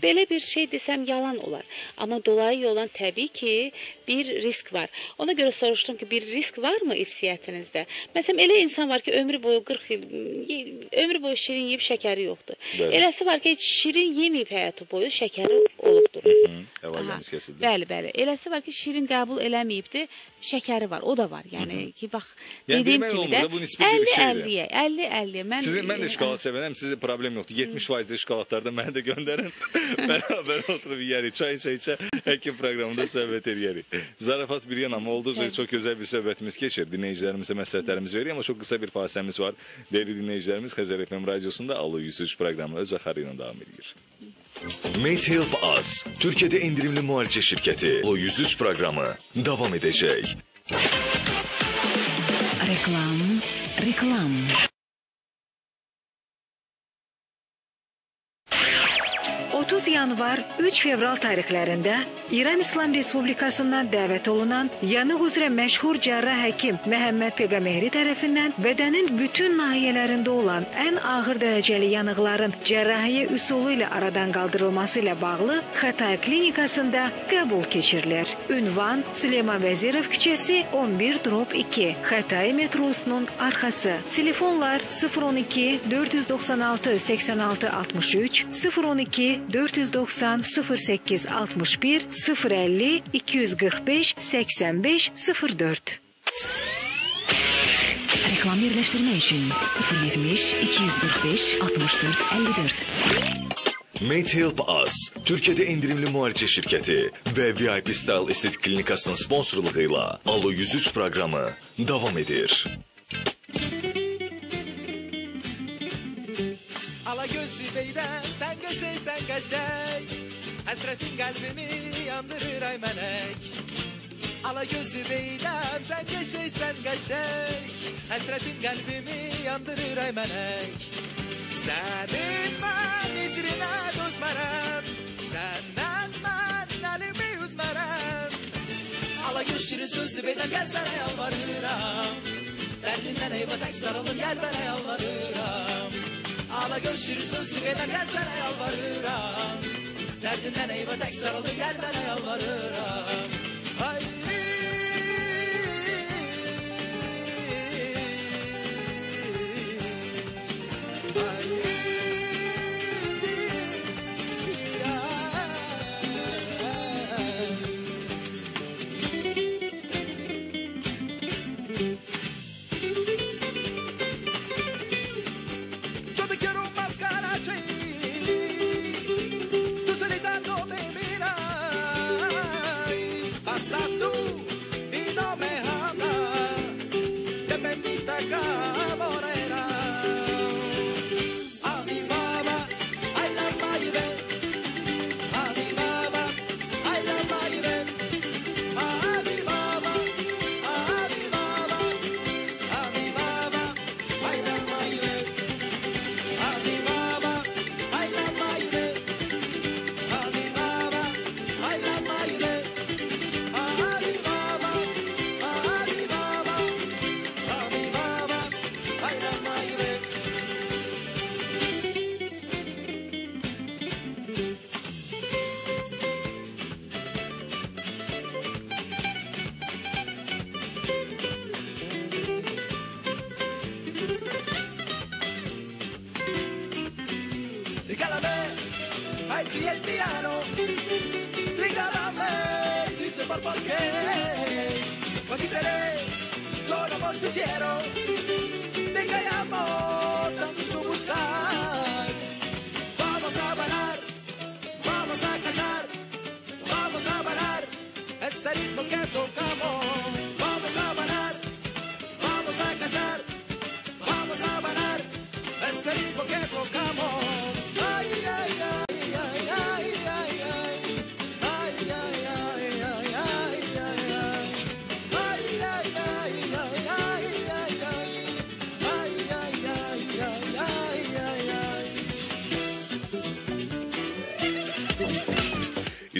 Belə bir şey desəm yalan olar. Amma dolayı yolla təbii ki, bir risk var. Ona görə soruşdum ki, bir risk varmı irsiyyətinizdə? Məsələn, elə insan var ki, ömrü boyu 40 il ömrü boyu şirin yeyib şəkəri yoxdur. Bəli. Eləsi var ki, heç şirin yeməyib həyatı boyu şəkəri olubdur. Əvvəllərimiz kəsildi. Bəli, bəli. Eləsi var ki, şirin qəbul eləməyibdi, şəkəri var. O da var. Yəni ki, bax, Yəni dediyim kimi də da, bu nisbi bir şeydir. 50-50-yə, 50-50. Mən Sizin mən də şokolad sevərəm, sizə problem yoxdur. 70% şokoladlarda məni də göndərin. [LAUGHS] Bərabər oturub yeyərik, çay içə içə həkim proqramında söhbət edərik. Zarafat bir yana, amma olduqca çox gözəl bir söhbətimiz keçir. Dinləyicilərimizə məsləhətlərimizi veririk, amma çox qısa bir fasiləmiz var. Dəyərli dinləyicilərimiz Xəzər FM radiosunda Alo 103 proqramı öz axarı ilə davam edir. Mate Help Us, Türkiye'de indirimli muhalece şirketi. O 103 programı devam edecek. Reklam, reklam. ...30 yanvar 3 fevral tarixlərində İran İslam Respublikasından dəvət olunan yanıq üzrə məşhur cərrah həkim Məhəmməd Peqamehri tərəfindən bədənin bütün nahiyələrində olan ən ağır dərəcəli yanıqların cərrahiyyə üsulu ilə aradan qaldırılması ilə bağlı Xətay klinikasında qəbul keçirilir. Ünvan Süleyman Vəzirov küçəsi 11-2 Xətay metrosunun arxası. Telefonlar 012 496 86 63 012 490 08 61 050 245 85 04 Reklam yerləşdirmə üçün 070 245 64 54. Mate Help Us, Türkiye'de indirimli muhalece şirketi ve VIP Style Estetik Klinikasının sponsorluğuyla Alo 103 programı devam edir. Beydem sen geçey sen geçey Hasretin kalbimi yandırır ay melek. Ala gözü beydem sen geçey sen geçey Hasretin kalbimi yandırır ay melek. Senin ben icrine dözmerem Senden ben elimi üzmerem Ala görüşürüz sözü beydem gel sana yalvarırım. Derdinden eyvah tek sarılın gel bana yalvarırım Hala görüşürüz ıslık ederken sana yalvarırım. Derdinden eyvete sarılıp gel bana yalvarırım. Hayır.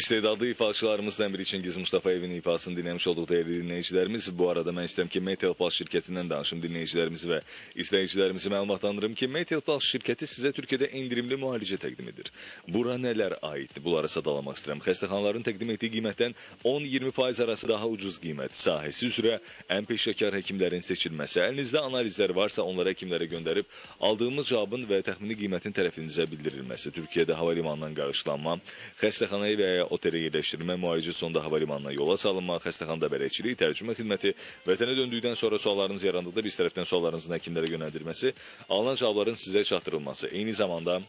İstedadlı ifaçılarımızdan biri Çingiz Mustafayevin ifasını dinlemiş olduk değerli dinleyicilerimiz. Bu arada ben istedim ki Metal Plus şirketinden danışım dinleyicilerimizi ve izleyicilerimizi məlumatlandırım ki Metal Plus şirketi size Türkiye'de indirimli muhalece təqdim edir. Bura neler aiddir? Bunları sadalamak istedim. Xəstəxanaların təqdim etdiyi qiymətdən 10-20% arası daha ucuz qiymət sahəsi üzrə ən peşəkar həkimlərin seçilməsi. Əlinizdə analizlər varsa onları həkimlərə göndərib aldığımız cavabın və təxmini qiymətin tərəfinizə bildirilməsi. Türkiyədə hava limanından qarşılanma, xəstəxanaya və ya otelə yerləşdirilmə, müalicə sonunda hava limanına yola salınma, xəstəxanada bələdçilik, tərcümə xidməti, vətənə döndükdən sonra suallarınız yarandıqda biz tərəfdən suallarınızın həkimlərə yönəldirilməsi, alınan cavabların sizə çatdırılması. Eyni zamanda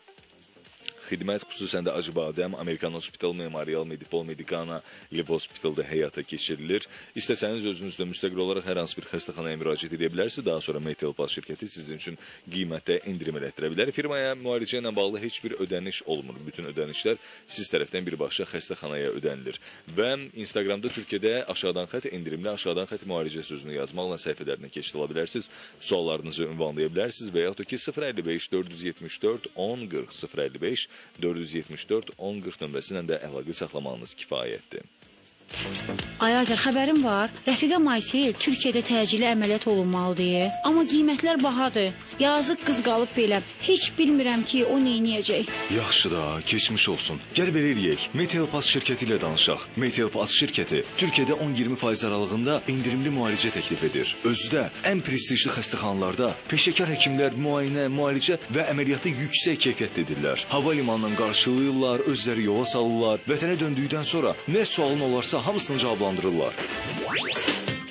xidmət xüsusən də Acıbadəm Amerikan Hospital Memorial Medipol Medicana Liv Hospitalda həyata keçirilir. İstəsəniz özünüzdə müstəqil olaraq hər hansı bir xəstəxanaya müraciət edə bilərsiniz. Daha sonra Metal Pass şirkəti sizin üçün qiymətdə endirim elətdirə bilər. Firmaya müalicə ilə bağlı heç bir ödəniş olmur. Bütün ödənişlər siz tərəfdən birbaşa xəstəxanaya ödənilir. Və Instagramda Türkiyədə aşağıdan xətt endirimli aşağıdan xətt müalicə sözünü yazmaqla səhifələrinə keçid ala bilərsiniz. Suallarınızı ünvanlaya bilərsiniz və yaxud da ki 055 474 1040 055 474 1040 nömrəsi ilə də əlaqə saxlamağınız kifayətdir. Ay Azər, xəbərim var. Rəfiqə Maysel Türkiyədə təcili əməliyyat olunmalıdır. Amma qiymətlər bahadır. Yazıq qız qalıb belə. Heç bilmirəm ki, o nə edəcək. Yaxşı da, keçmiş olsun. Gəl belə eləyək. Metal Pass şirkəti ilə danışaq. Metal Pass şirkəti Türkiyədə 10-20% aralığında endirimli müalicə təklif edir. Özü də ən prestijli xəstəxanalarda peşəkar həkimlər müayinə, müalicə və əməliyyatı yüksək keyfiyyətlə edirlər. Hava limanından qarşılayırlar, özləri yola salırlar. Vətənə döndükdən sonra nə sualın olarsa hamısını cavablandırırlar.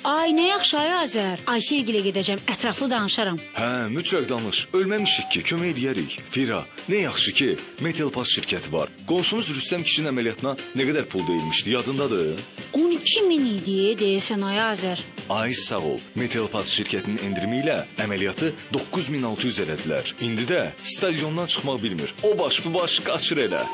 Ay, nə yaxşı ay Azər. Aysel gilə gedəcəm, ətraflı danışaram. Hə, mütləq danış. Ölməmişik ki, kömək eləyərik. Fira, nə yaxşı ki, Metal Pass şirkəti var. Qonşumuz Rüstəm kişinin əməliyyatına nə qədər pul deyilmişdi, yadındadır? 12 min idi, deyəsən ay Azər. Ay sağ ol. Metal Pass şirkətinin endirimi ilə əməliyyatı 9600 elədilər. İndi də stadiondan çıxmaq bilmir. O baş bu baş qaçır elə.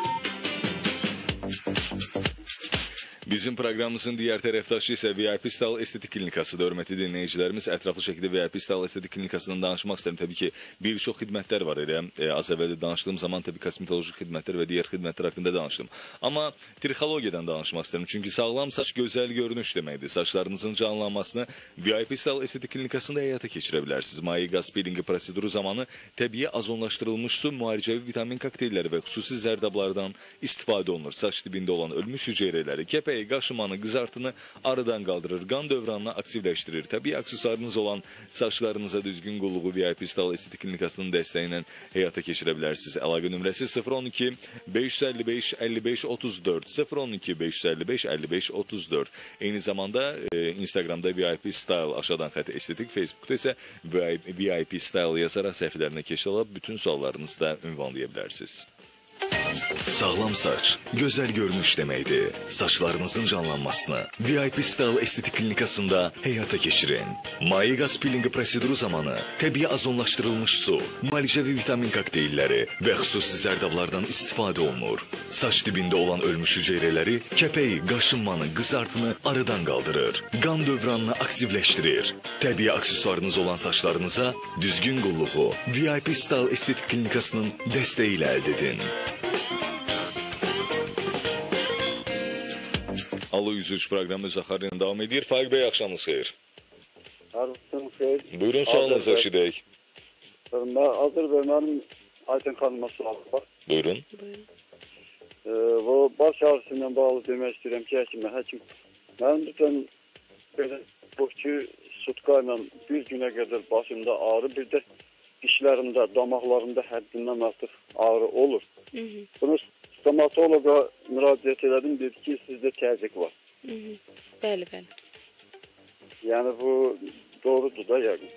Bizim proqramımızın digər tərəfdaşı isə VIP Stal Estetik Klinikasıdır. Hörmətli dinləyicilərimiz, ətraflı şəkildə VIP Stal Estetik Klinikasından danışmaq istəyirəm. Təbii ki, bir çox xidmətlər var elə. E, az əvvəl də danışdığım zaman təbii kosmetoloji xidmətlər və digər xidmətlər haqqında danışdım. Amma trixologiyadan danışmaq istəyirəm. Çünki sağlam saç gözəl görünüş deməkdir. Saçlarınızın canlanmasını VIP Stal Estetik Klinikasında həyata keçirə bilərsiniz. Mayi qaz peelingi proseduru zamanı təbii azonlaşdırılmış su, müalicəvi vitamin kokteylləri və xüsusi zərdablardan istifadə olunur. Saç dibində olan ölmüş hüceyrələri, kəpəyi, qaşımanı, qızartını aradan qaldırır, qan dövranını aktivləşdirir. Təbii aksesuarınız olan saçlarınıza düzgün qulluğu VIP Stal Estetik Klinikasının dəstəyi ilə həyata keçirə bilərsiniz. Əlaqə nömrəsi 012 555 55 34 012 555 55 34. Eyni zamanda e, Instagramda VIP Style aşağıdan xətt estetik, Facebookda isə VIP Style yazaraq səhifələrinə keçid alıb bütün suallarınızı da ünvanlaya bilərsiniz. Sağlam saç, gözəl görünüş deməkdir. Saçlarınızın canlanmasını VIP Style Estetik Klinikasında həyata keçirin. Mayi qaz pilingi proseduru zamanı təbii azonlaşdırılmış su, müalicəvi vitamin kokteylləri və xüsusi zərdablardan istifadə olunur. Saç dibində olan ölmüş hüceyrələri, kəpəyi, qaşınmanı, qızartını aradan qaldırır. Qan dövranını aktivləşdirir. Təbii aksesuarınız olan saçlarınıza düzgün qulluğu VIP Style Estetik Klinikasının dəstəyi ilə əldə edin. Alo 103 proqramı öz axarıyla davam edir. Faiq bəy, axşamınız xeyir. Arzusun xeyir. Buyurun sualınızı eşidək. Mən Azər bəy, mənim Aytən xanıma sualım var. Buyurun. Ee, bu baş ağrısı ilə bağlı demək istəyirəm ki, həkimə, həkim, mənim dənə belə boşçu sutka ilə bir günə qədər başımda ağrı, bir də dişlərimdə, damaqlarımda həddindən artıq ağrı olur. Hı -hı. Bunu stomatoloqa müraciət elədim, dedi ki, sizdə təzyiq var. Hı -hı. Bəli, bəli. Yəni bu doğrudur da yəqin.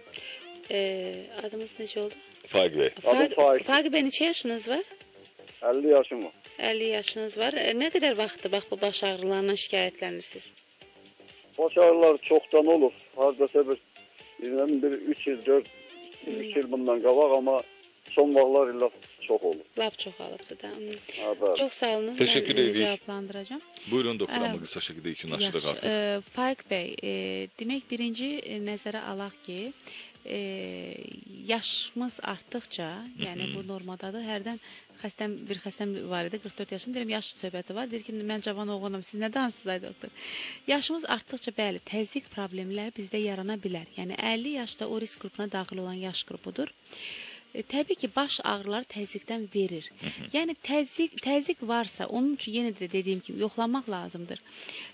Ee, adınız necə oldu? Bəy. Adım. Faiq bəy neçə yaşınız var? 50 yaşım var. 50 yaşınız var. E, nə qədər vaxtdır bax bu baş ağrılarından şikayətlənirsiniz? Baş ağrıları çoxdan olub. Hardasa bir bilmem bir 3 il, 4 2 il bundan qabaq amma son vaxtlar ilə çox olub. Lap çoxalıbdı da. Hı. Ha, bəli. Çox sağ olun. E, edirik. Cavablandıracağam. Buyurun doktoramı Ə, qısa şəkildə yekunlaşdıraq artıq. E, Faiq bəy, e, demək birinci nəzərə alaq ki, e, yaşımız artdıqca, yəni bu normadadır. Hərdən xəstəm bir xəstəm var idi, 44 yaşım. Deyirəm yaş söhbəti var. Deyir ki, mən cavan oğlanam. Siz nə danışırsınız ay doktor? Yaşımız artdıqca bəli, təzyiq problemləri bizdə yarana bilər. Yəni 50 yaşda o risk qrupuna daxil olan yaş qrupudur. E, təbii ki, baş ağrıları təzyiqdən verir. Yəni təzyiq təzyiq varsa, onun üçün yenə də dediyim kimi yoxlamaq lazımdır.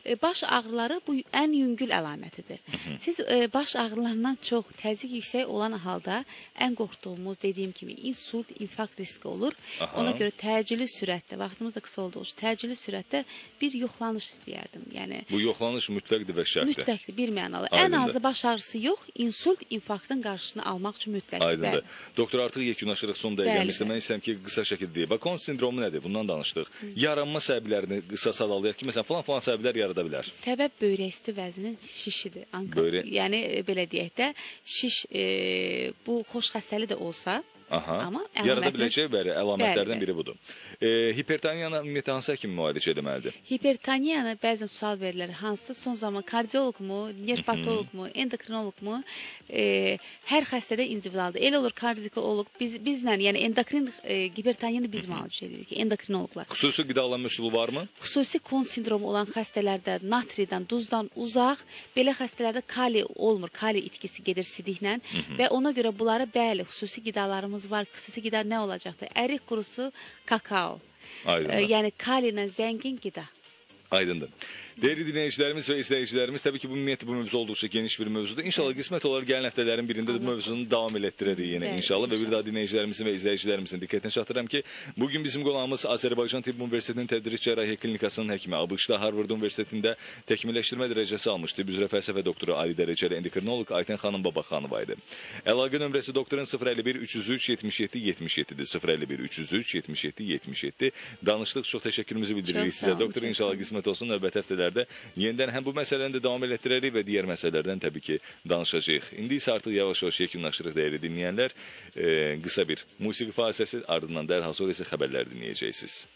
E, baş ağrıları bu ən yüngül əlamətidir. Siz e, baş ağrılarından çox təzyiq yüksək olan halda ən qorxduğumuz dediyim kimi insult, infarkt riski olur. Aha. Ona görə təcili sürətdə, vaxtımız da qısa olduğu üçün təcili sürətdə bir yoxlanış istəyərdim. Yəni Bu yoxlanış mütləqdir və şərtdir. mütləqdir, bir mənalı. Ən Aydındır. azı baş ağrısı yox, insult, infarktın qarşısını almaq üçün mütləqdir. Aydındır. bəli. Doktor artıq yekunlaşırıq son dəqiqəmizdə. Mən istəyirəm ki, qısa şəkildə deyək. Bax, Kon sindromu nədir? Bundan danışdıq. Yaranma səbəblərini qısa sadalayaq ki, məsələn, falan falan səbəblər yarada bilər. Səbəb böyrək üstü vəzinin şişidir. Anka. Böyrək- Yəni belə deyək də, şiş e, bu xoş xəstəli də olsa, Aha. Amma yarada əlamətini- biləcək bəli, əlamətlərdən Bəli, biri budur. E, hipertoniyanı ümumiyyətlə hansı həkim müalicə etməlidir? Hipertoniyanı bəzən sual verirlər. Hansı son zaman kardioloqmu, nervpatoloqmu, endokrinoloqmu? E, hər xəstədə individualdır. Elə olur kardioloq biz bizlə, yəni endokrin e, hipertoniyanı biz müalicə edirik, endokrinoloqlar. Xüsusi qidalanma üsulu varmı? Xüsusi kon sindromu olan xəstələrdə natridən, duzdan uzaq, belə xəstələrdə kali olmur, kali itkisi gedir sidiklə və ona görə bunları bəli, xüsusi qidalarımız var. Xüsusi qida nə olacaqdır? Ərik qurusu, kakao. Aydındır. E, yəni kali ilə zəngin qida. Aydındır. Değerli dinleyicilerimiz ve izleyicilerimiz tabii ki bu ümumiyyətlə bu mövzu oldukça geniş bir mövzudur. İnşallah qismət olar gələn həftələrin birində də bu mövzunu davam elətdirərik yenə Bəli, inşallah və bir daha dinleyicilerimizin və izleyicilerimizin diqqətinə çatdırıram ki, bugün bizim qonağımız Azərbaycan Tibb Universitetinin Tədris Cərrahiyyə Klinikasının həkimi, ABŞ-da Harvard Universitetində təkmilləşdirmə dərəcəsi almış tibb üzrə fəlsəfə doktoru, ali dərəcəli endokrinoloq Aytən xanım Babaxanova idi. Əlaqə nömrəsi doktorun 051 303 77 77-dir. 051 303 77 77. Danışdıq. Çox təşəkkürümüzü bildiririk sizə. Doktor inşallah qismət olsun növbəti həftələrdə yenidən həm bu məsələni də davam elətdirərik və digər məsələlərdən təbii ki danışacağıq. İndi isə artıq yavaş-yavaş yekunlaşdırıq dəyərli dinləyənlər. E, qısa bir musiqi fasiləsiz ardından dərhal sonra isə xəbərlər dinləyəcəksiniz.